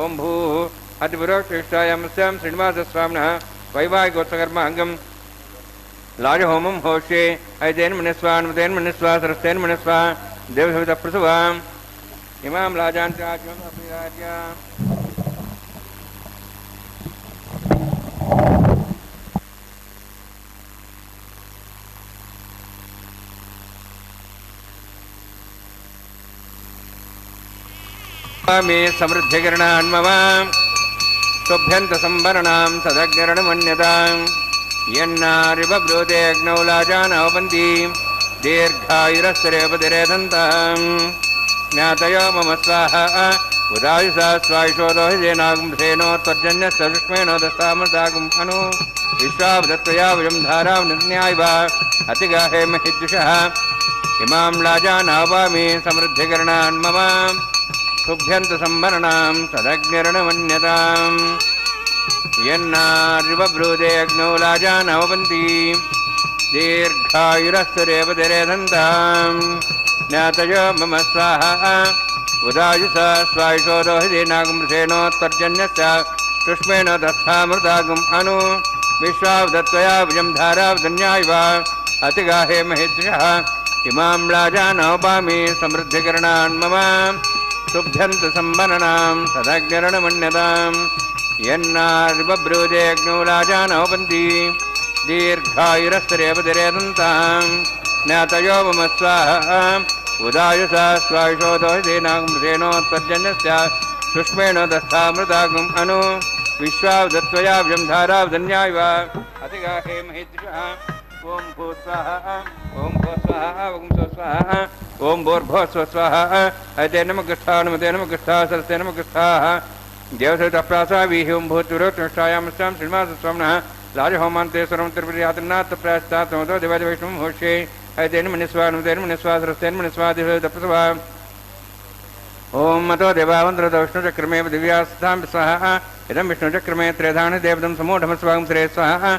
S1: ॐ भूः। अतिपुरोक्षिष्टायामस्यां श्रीनिवासस्वामिनः। वैवाहिकोत्सकर्माङ्गं लाजहोमं होष्ये ऐतेन मनस्वा नमतेन मनस्वा सरस्तेन मनस्वा देवसवितः प्रसवाम् इमां लाजान्त्याज्ञा मे समृद्धिकिरणान्मम तुभ्यन्तसम्भरणां सदग्निरणमन्यताम् यन्नारिबब्रूतेऽग्नौ लाजानवपन्ति दीर्घायुरस्तरेपतिरेधन्ताम् ज्ञातयो मम स्वाहा। उदायुषा स्वायुषोदोहिजेनागुंसेनोत्तर्जन्यस्य सुष्मेण दस्तामृतागुम् अनु। विश्वावदत्वया वयं धारां निर्ण्यायव अतिगाहे महिद्युषः। इमां लाजानावामि समृद्धिकरणान् मम तदग्निरणमन्यताम् अग्नौ लाजानवपन्ति। दीर्घायुरस्तुरेवतिरेधन्ताम् ज्ञातयो मम स्वाहा। उदायुषा स्वायुषोदोहिदेनागुंसेनोत्तर्जन्यस्य कृष्मेण दत्तामृतागुम् अनु। विश्वावदत्वया भुजं धारावधन्यायव। अतिगाहे इमां समृद्धिकरणान् मम। शुभ्यन्तसम्भननां सदज्ञरणमन्यतां यन्ना बभ्रूदेग्नो राजा नवन्ति दीर्घायुरस्तरेपतिरेदन्तां ज्ञातयो मम स्वाहा उदायुष स्वायुषो दोनामृतेनोत्तर्जन्यस्य सुष्मेणो दत्स्तामृतानु विश्वा दत्त्वया व्यं धारावधन्यायवाम् ॐ भू स्वाहा ॐ भो स्वाहा ॐ स्व स्वाहा ॐ भोर्भो स्व स्वाहा अते नमः गृष्ठा नमते नमः गृष्ठा सरस्ते नमः गृष्ठाः देवसवितप्रासावीः ॐ भूतुरोत्कृष्टायामस्यां श्रीनिवासस्वामिनः राजहोमान्ते सर्वं त्रिपुर्यातनाथ प्रायश्चात् समतो देवादिवैष्णवं होष्ये अयतेन मनिस्वा नमतेन मनिस्वा सरस्तेन मनिस्वा दिवसवितप्रसवा ॐ मतो देवावन्द्रतो विष्णुचक्रमे दिव्यास्थां स्वाहा इदं विष्णुचक्रमे त्रेधान देवदं समूढमस्वागं श्रे स्वाहा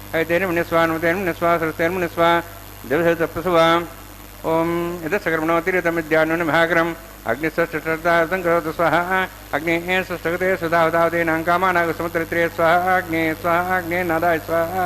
S1: अयते नमनिस्वा नमते नमनिस्वा सरस्ते नमनिस्वा देवसतप्रसवा ओम यदस्सकर्मणोतिरितमिद्यान्नुनिभागरम् अग्निस्वष्टदार्थं करोतु स्वाहा। अग्नेः स्वष्टगते सुधावधावतेनां कामानागसमुद्रत्रे स्वाहा। अग्ने स्वाहा। अग्ने नादाय स्वाहा।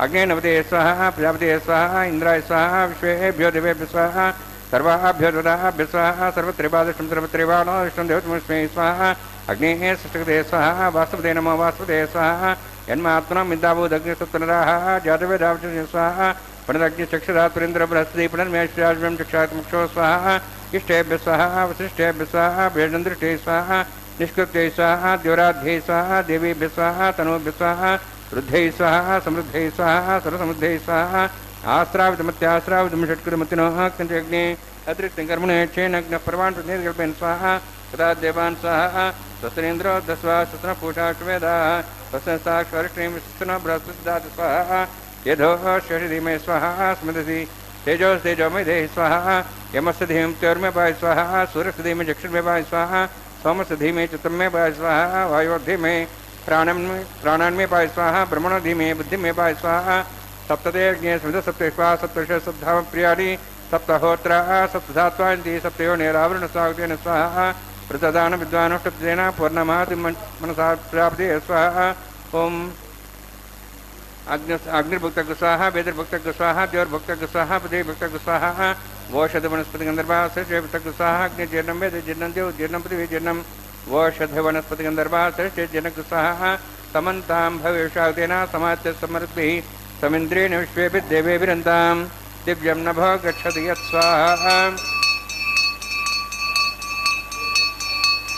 S1: अग्ने नवते स्वाहा। प्रजापते स्वाहा। इन्द्राय स्वाहा। विश्वेभ्यो देवेभ्यो स्वाहा। सर्वाभ्यो ददाभ्य स्वाहा। सर्वत्रिपादृष्टं सर्वत्रिपाणोष्टं देवतमस्मै स्वाहा। अग्नेः सृष्टगते स्वाहा। वास्तवते नमो वास्तवते स्वाहा। यन्मात्मनं विद्याबोधग्निसत्वनराः जातवेदावच स्वाहा प्रणदग्निचक्षुरात्मरेन्द्र बृहस्पति पुनर्मेश्वराजं चक्षात्मुक्षो स्वाहा इष्टेभ्य स्वाहा वसिष्ठेभ्य स्वाहा भेदन्दृष्टे स्वाहा निष्कृत्यै स्वाहा द्योराध्ये स्वाहा देवीभ्य स्वाहा तनूभ्य स्वाहा वृद्धै स्वाहा समृद्धै स्वाहा सर्वसमृद्धै स्वाहा आश्रावितमत्याश्रावितं षट्कृतमतिनः कञ्चग्ने अतिरिक्तं कर्मणे चेनग्नः पर्वान् स्वाहा तदा देवान् स्वाहा स्वस्त्रेन्द्रो दस्वा स्वस्नपूषाष्टवेदाः स्वस्नस्ताक्षरिष्णीं विशिष्टनो बृहस्पतिदात स्वाहा यधो शरीरिमे स्वाहा स्मृति तेजो तेजोमय देहि स्वाहा यमस्य धीम त्योर्मे पाय स्वाहा सूर्यस्य धीमे चक्षुर्मे पाय स्वाहा सोमस्य धीमे चित्तमे पाय स्वाहा वायोर्धीमे प्राणं प्राणान्मे पाय स्वाहा ब्रह्मणो धीमे बुद्धिमे पाय स्वाहा सप्तते अग्ने स्मृत सप्त स्वाहा सप्तश सप्ताम प्रियाणि सप्तहोत्रा सप्तधात्वान्ति सप्तयो निरावरण स्वागतेन स्वाहा प्रतदान विद्वानुष्टप्तेन पूर्णमाति मनसा प्राप्ति, स्वाहा। ओम। देवर्भुक्तः स्वाहा पृथ्वीभुक्तः स्वाहा वोषध वनस्पति गंधर्वा श्रेष्ठभुक्तः स्वाहा अग्नि जीर्णं वेद जीर्णं देव जीर्णं पृथ्वी जीर्णं वोषध वनस्पति गंधर्वा श्रेष्ठ जनक स्वाहा समन्तां भवेशावतेन समात्य समर्पिः समिन्द्रेण विश्वेभि देवेभिरन्तां दिव्यं नभ गच्छति यत् स्वाहा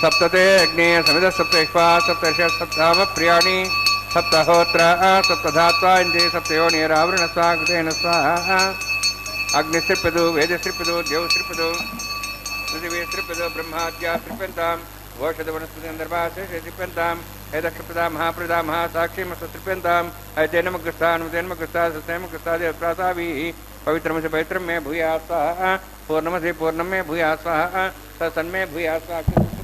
S1: सप्तते अग्ने समित सप्तैष्पा सप्तश सप्ताम प्रियाणि सप्तहोत्र सप्तधात्वा इन्द्रिय सप्तयो निरावरण स्वागतेन स्वाहा अग्निस्त्रिपदो, वेदस्त्रिपदो देवस्त्रिपदो पृथिवीस्त्रिपदो, ब्रह्माद्या गन्धर्वाशे त्रिप्यन्तां हेदक्षप्रदा महाप्रदा महासाक्षीमस्तु त्रिप्यन्ताम् अयतेन मग्रस्था अनुतेन मग्रस्था सत्येन मग्रस्था देवप्रासाभिः पवित्रमसि पवित्रं मे भूया स्वाहा पूर्णमसि पूर्णं मे भूया स्वाहा तन्मे भूया स्वाहा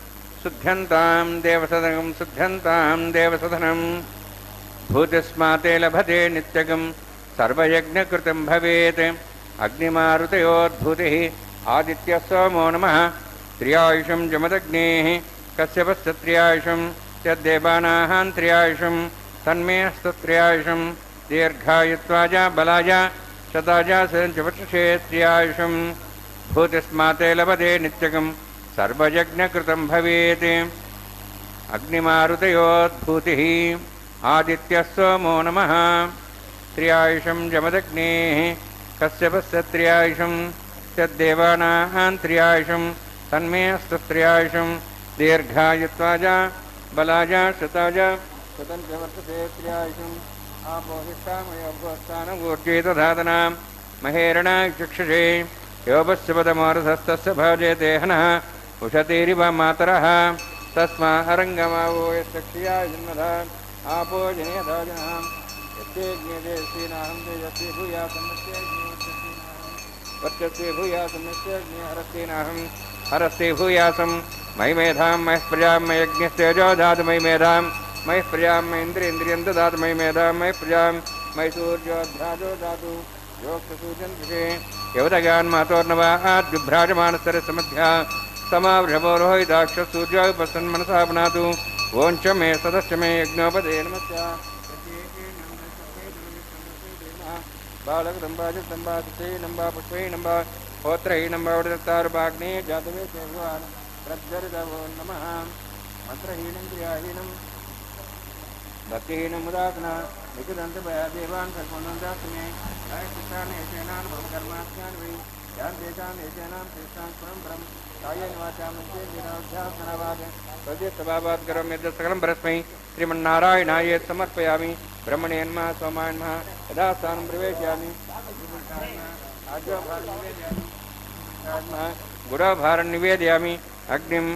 S1: शुद्ध्यन्तां देवसदनं शुद्ध्यन्तां देवसदनं। भूतिस्माते लभते नित्यगं सर्वयज्ञकृतं भवेत्। अग्निमारुतयोद्भूतिः आदित्यः सोमो नमः। त्र्यायुषं जमदग्नेः कश्यपश्च त्र्यायुषं यद्देवानाहान् त्र्यायुषं तन्मे स्तत्र्यायुषं दीर्घायुत्वाज बलाय शताजा सञ्चवक्षे त्र्यायुषं भूतिस्माते लभते नित्यगं सर्वयज्ञकृतं भवेत्। अग्निमारुतयोद्भूतिः आदित्यः सोमो नमः। त्र्यायुषं जमदग्नेः कश्यपस्य त्र्यायुषं तद्देवानाहान् त्र्यायुषं तन्मे अस्तु त्र्यायुषं दीर्घायुत्वाज बलाज शताज शतं त्र्यायुषम् आपोहिष्ठामयोगोत्थानमूर्जेतधातनां महेरणा चक्षुषे। योपस्य पदमारुधस्तस्य भजेते हनः उषतीरिव मातरः तस्मा अरङ्गमावो यक्षिया जन्मधा। आपो जनेधा जनाम् यत्ते ज्ञेते श्रीनाहं तेजस्वी भूया वर्चस्वे भूया सम्यस्य हरस्तेनाहं हरस्ते भूयासं मयि मेधां मयः प्रजां मयज्ञस्तेजो धातु मयि मेधां मयि प्रजां मयि इन्द्रियन्द्रियं ददातु मयि मेधां मयि प्रजां मयि सूर्योऽध्याजो धातु योक्तसूचन् विषे यवदगान्मातोर्नवाद्विभ्राजमानस्तरसमध्या समावृषभो रोहिताक्ष सूर्योपसन्मनसा पुनातु ओञ्च मे सदस्य मे यज्ञोपदे। नमस्या बालकदम्बाजुदम्बा सुते नम्बा पुष्पै नम्बा होत्रै नम्बा उडदत्तारुपाग्ने जातवे च भगवान् प्रज्वरितवो नमः। मन्त्रहीनं, क्रियाहीनं, भक्तिहीनं उदासना विकुदन्तभया देवान् सर्वनन्दास्मे कृष्णान् शेनान् मम कर्मास्यान् वै। यां तेषां एतेनां तेषां पुरं परं सकलं परस्मै श्रीमन्नारायणाय समर्पयामि ब्रह्मणेन्मः सोमान्मः यदा स्थानं प्रवेशयामि आज्ञाभारं निवेदयामि अग्निम्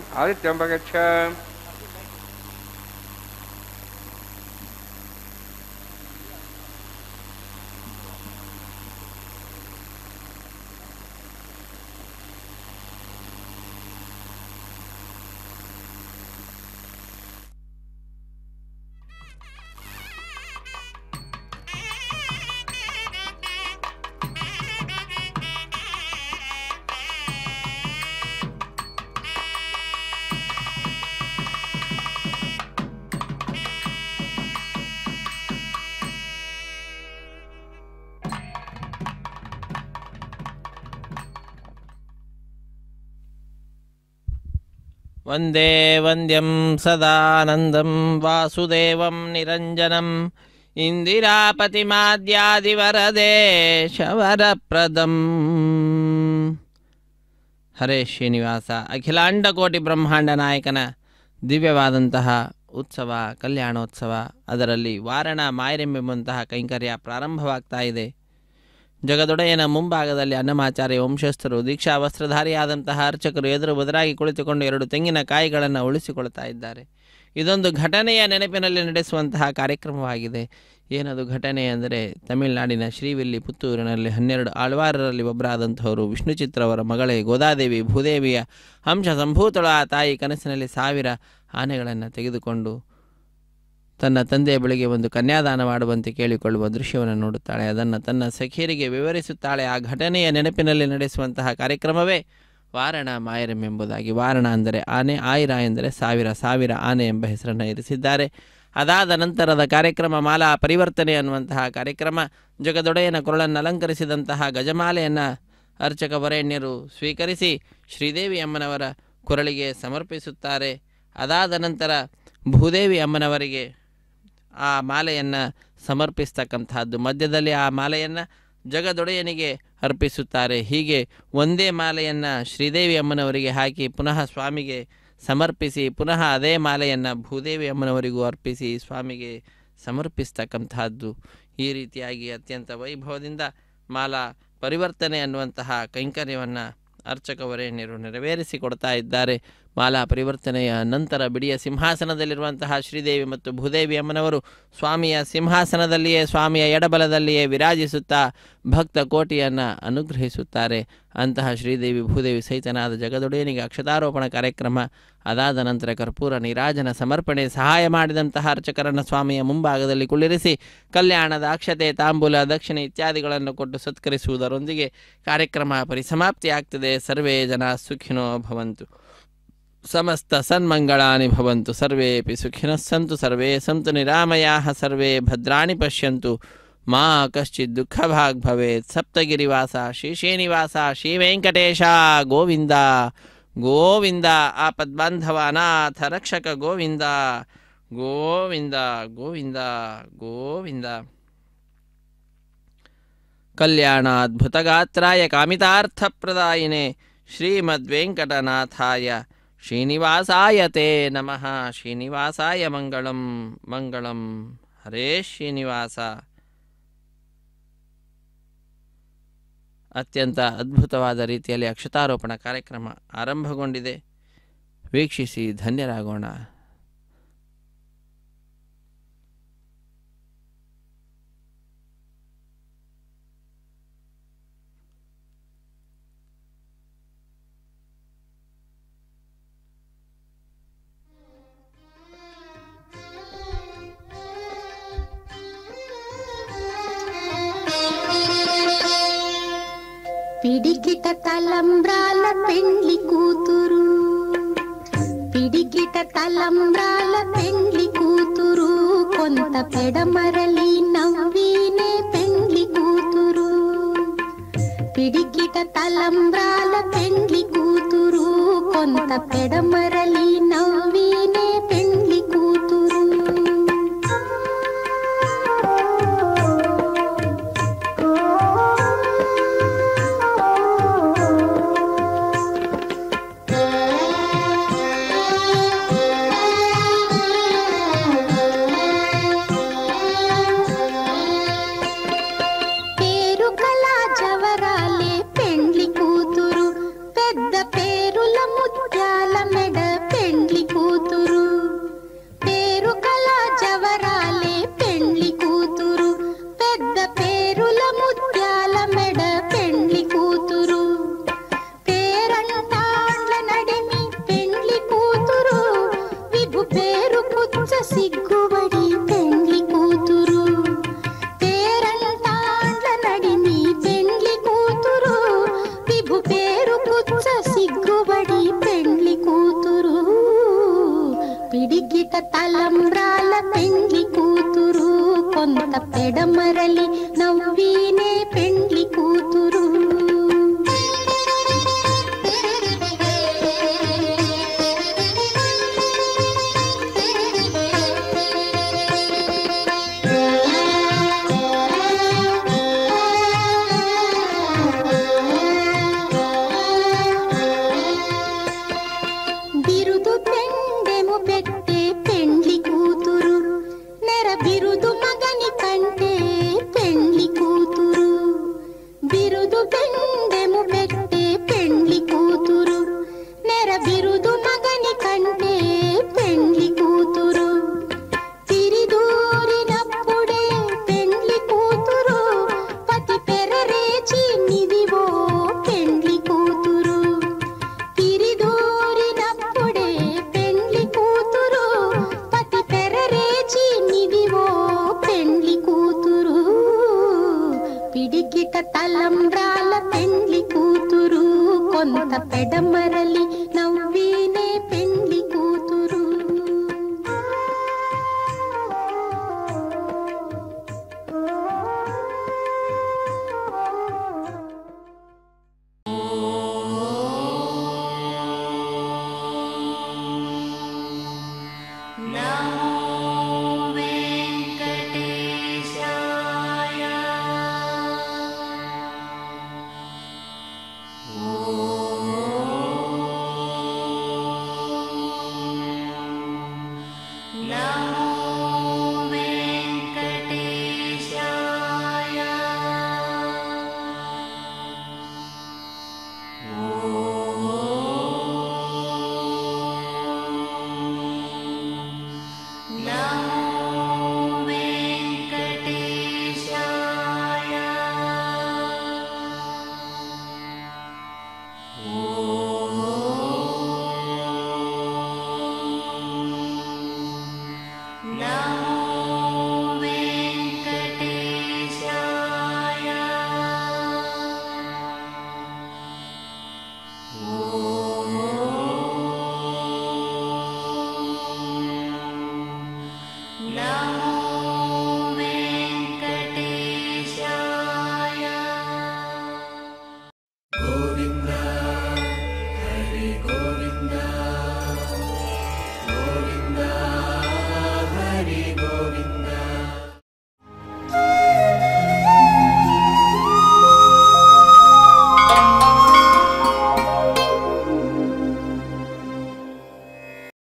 S2: वन्दे वन्द्यं सदानन्दं वासुदेवं निरञ्जनम् ಇಂದಿರಾಪತಿಮಾದ್ಯಾದಿವರದೇಶವರಪ್ರದಂ ಹರೇ ಶ್ರೀನಿವಾಸ ಅಖಿಲಾಂಡಕೋಟಿ ಬ್ರಹ್ಮಾಂಡ ನಾಯಕನ ದಿವ್ಯವಾದಂತಹ ಉತ್ಸವ ಕಲ್ಯಾಣೋತ್ಸವ ಅದರಲ್ಲಿ ವಾರಣ ಮಾಯರೆಂಬೆಂಬಂತಹ ಕೈಂಕರ್ಯ ಪ್ರಾರಂಭವಾಗ್ತಾ ಇದೆ ಜಗದೊಡೆಯನ ಮುಂಭಾಗದಲ್ಲಿ ಅನ್ನಮಾಚಾರ್ಯ ವಂಶಸ್ಥರು ದೀಕ್ಷಾ ವಸ್ತ್ರಧಾರಿಯಾದಂತಹ ಅರ್ಚಕರು ಎದುರು ಬದಲಾಗಿ ಕುಳಿತುಕೊಂಡು ಎರಡು ತೆಂಗಿನ ಕಾಯಿಗಳನ್ನು ಉಳಿಸಿಕೊಳ್ತಾ ಇದ್ದಾರೆ. ಇದೊಂದು ಘಟನೆಯ ನೆನಪಿನಲ್ಲಿ ನಡೆಸುವಂತಹ ಕಾರ್ಯಕ್ರಮವಾಗಿದೆ. ಏನದು ಘಟನೆ ಅಂದರೆ, ತಮಿಳುನಾಡಿನ ಶ್ರೀವಿಲ್ಲಿ ಪುತ್ತೂರಿನಲ್ಲಿ ಹನ್ನೆರಡು ಆಳ್ವಾರರಲ್ಲಿ ಒಬ್ಬರಾದಂಥವರು ವಿಷ್ಣುಚಿತ್ರವರ ಮಗಳೇ ಗೋದಾದೇವಿ ಭೂದೇವಿಯ ಅಂಶ ಸಂಭೂತಳ. ಆ ತಾಯಿ ಕನಸಿನಲ್ಲಿ ಸಾವಿರ ಆನೆಗಳನ್ನು ತೆಗೆದುಕೊಂಡು ತನ್ನ ತಂದೆಯ ಬಳಿಗೆ ಒಂದು ಕನ್ಯಾದಾನ ಮಾಡುವಂತೆ ಕೇಳಿಕೊಳ್ಳುವ ದೃಶ್ಯವನ್ನು ನೋಡುತ್ತಾಳೆ. ಅದನ್ನು ತನ್ನ ಸಖಿಯರಿಗೆ ವಿವರಿಸುತ್ತಾಳೆ. ಆ ಘಟನೆಯ ನೆನಪಿನಲ್ಲಿ ನಡೆಸುವಂತಹ ಕಾರ್ಯಕ್ರಮವೇ ವಾರಣ ಮಾಯರಂ ಎಂಬುದಾಗಿ ವಾರಣ ಅಂದರೆ ಆನೆ, ಆಯಿರ ಎಂದರೆ ಸಾವಿರ ಸಾವಿರ ಆನೆ ಎಂಬ ಹೆಸರನ್ನು ಇರಿಸಿದ್ದಾರೆ. ಅದಾದ ನಂತರದ ಕಾರ್ಯಕ್ರಮ, ಮಾಲಾ ಪರಿವರ್ತನೆ ಅನ್ನುವಂತಹ ಕಾರ್ಯಕ್ರಮ, ಜಗದೊಡೆಯನ ಕೊರಳನ್ನು ಅಲಂಕರಿಸಿದಂತಹ ಗಜಮಾಲೆಯನ್ನು ಅರ್ಚಕ ವರೇಣ್ಯರು ಸ್ವೀಕರಿಸಿ ಶ್ರೀದೇವಿ ಅಮ್ಮನವರ ಕೊರಳಿಗೆ ಸಮರ್ಪಿಸುತ್ತಾರೆ. ಅದಾದ ನಂತರ ಭೂದೇವಿ ಅಮ್ಮನವರಿಗೆ ಆ ಮಾಲೆಯನ್ನು ಸಮರ್ಪಿಸ್ತಕ್ಕಂಥದ್ದು ಮಧ್ಯದಲ್ಲಿ ಆ ಮಾಲೆಯನ್ನು ಜಗದೊಡೆಯನಿಗೆ ಅರ್ಪಿಸುತ್ತಾರೆ. ಹೀಗೆ ಒಂದೇ ಮಾಲೆಯನ್ನು ಶ್ರೀದೇವಿ ಅಮ್ಮನವರಿಗೆ ಹಾಕಿ ಪುನಃ ಸ್ವಾಮಿಗೆ ಸಮರ್ಪಿಸಿ, ಪುನಃ ಅದೇ ಮಾಲೆಯನ್ನು ಭೂದೇವಿ ಅಮ್ಮನವರಿಗೂ ಅರ್ಪಿಸಿ ಸ್ವಾಮಿಗೆ ಸಮರ್ಪಿಸ್ತಕ್ಕಂತಹದ್ದು. ಈ ರೀತಿಯಾಗಿ ಅತ್ಯಂತ ವೈಭವದಿಂದ ಮಾಲಾ ಪರಿವರ್ತನೆ ಅನ್ನುವಂತಹ ಕೈಂಕರ್ಯವನ್ನು ಅರ್ಚಕವರೇಣ್ಯರು ನೆರವೇರಿಸಿ ನೆರವೇರಿಸಿಕೊಡ್ತಾ ಇದ್ದಾರೆ. ಮಾಲಾ ಪರಿವರ್ತನೆಯ ನಂತರ ಬಿಡಿಯ ಸಿಂಹಾಸನದಲ್ಲಿರುವಂತಹ ಶ್ರೀದೇವಿ ಮತ್ತು ಭೂದೇವಿ ಅಮ್ಮನವರು ಸ್ವಾಮಿಯ ಸಿಂಹಾಸನದಲ್ಲಿಯೇ, ಸ್ವಾಮಿಯ ಎಡಬಲದಲ್ಲಿಯೇ ವಿರಾಜಿಸುತ್ತಾ ಭಕ್ತ ಕೋಟಿಯನ್ನು ಅನುಗ್ರಹಿಸುತ್ತಾರೆ. ಅಂತಹ ಶ್ರೀದೇವಿ ಭೂದೇವಿ ಸಹಿತನಾದ ಜಗದೊಡೆಯನಿಗೆ ಅಕ್ಷತಾರೋಪಣ ಕಾರ್ಯಕ್ರಮ, ಅದಾದ ನಂತರ ಕರ್ಪೂರ ನೀರಾಜನ ಸಮರ್ಪಣೆ, ಸಹಾಯ ಮಾಡಿದಂತಹ ಅರ್ಚಕರನ್ನು ಸ್ವಾಮಿಯ ಮುಂಭಾಗದಲ್ಲಿ ಕುಳ್ಳಿರಿಸಿ ಕಲ್ಯಾಣದ ಅಕ್ಷತೆ ತಾಂಬೂಲ, ದಕ್ಷಿಣೆ ಇತ್ಯಾದಿಗಳನ್ನು ಕೊಟ್ಟು ಸತ್ಕರಿಸುವುದರೊಂದಿಗೆ ಕಾರ್ಯಕ್ರಮ ಪರಿಸಮಾಪ್ತಿಯಾಗ್ತದೆ. ಸರ್ವೇ ಜನ ಸುಖಿನೋ ಭವಂತು. ಸಮಸ್ತ ಸನ್ಮಂಗಳಾನಿ ಭವಂತು ಸರ್ವೇಪಿ ಸುಖಿನಃ ಸಂತು ಸರ್ವೇ ಸಂತು ನಿರಾಮಯಾಹ ಸರ್ವೇ ಭದ್ರಾಣಿ ಪಶ್ಯಂತು ಮಾ ಕಶ್ಚಿತ್ ದುಃಖ ಭಾಗ್ ಭವೇತ್ ಸಪ್ತಗಿರಿವಾಸ ಶ್ರೀ ಶ್ರೀನಿವಾಸ ಶ್ರೀ ವೆಂಕಟೇಶ ಗೋವಿಂದ ಗೋವಿಂದ ಆಪದ್ಬಾಂಧವ ಅನಾಥ ರಕ್ಷಕ ಗೋವಿಂದ ಗೋವಿಂದ ಗೋವಿಂದ ಗೋವಿಂದ ಕಲ್ಯಾಣಾದ್ಭುತಗಾತ್ರಾಯ ಕಾಮಿತಾರ್ಥಪ್ರದಾಯಿನೇ ಶ್ರೀಮದ್ವೆಂಕಟನಾಥಾಯ ಶ್ರೀನಿವಾಸಾಯ ತೇ ನಮಃ. ಶ್ರೀನಿವಾಸಾಯ ಮಂಗಳಂ ಮಂಗಳಂ. ಹರೇ ಶ್ರೀನಿವಾಸ. ಅತ್ಯಂತ ಅದ್ಭುತವಾದ ರೀತಿಯಲ್ಲಿ ಅಕ್ಷತಾರೋಪಣ ಕಾರ್ಯಕ್ರಮ ಆರಂಭಗೊಂಡಿದೆ. ವೀಕ್ಷಿಸಿ ಧನ್ಯರಾಗೋಣ.
S4: పిడికిట తలంబ్రాల పెండ్లి కూతురు. పిడికిట తలంబ్రాల పెండ్లి కూతురు. కొంత పెడమరలి నవ్వీనే పెండ్లి కూతురు. పిడికిట తలంబ్రాల పెండ్లి కూతురు. కొంత పెడమరలి
S5: నవ్వి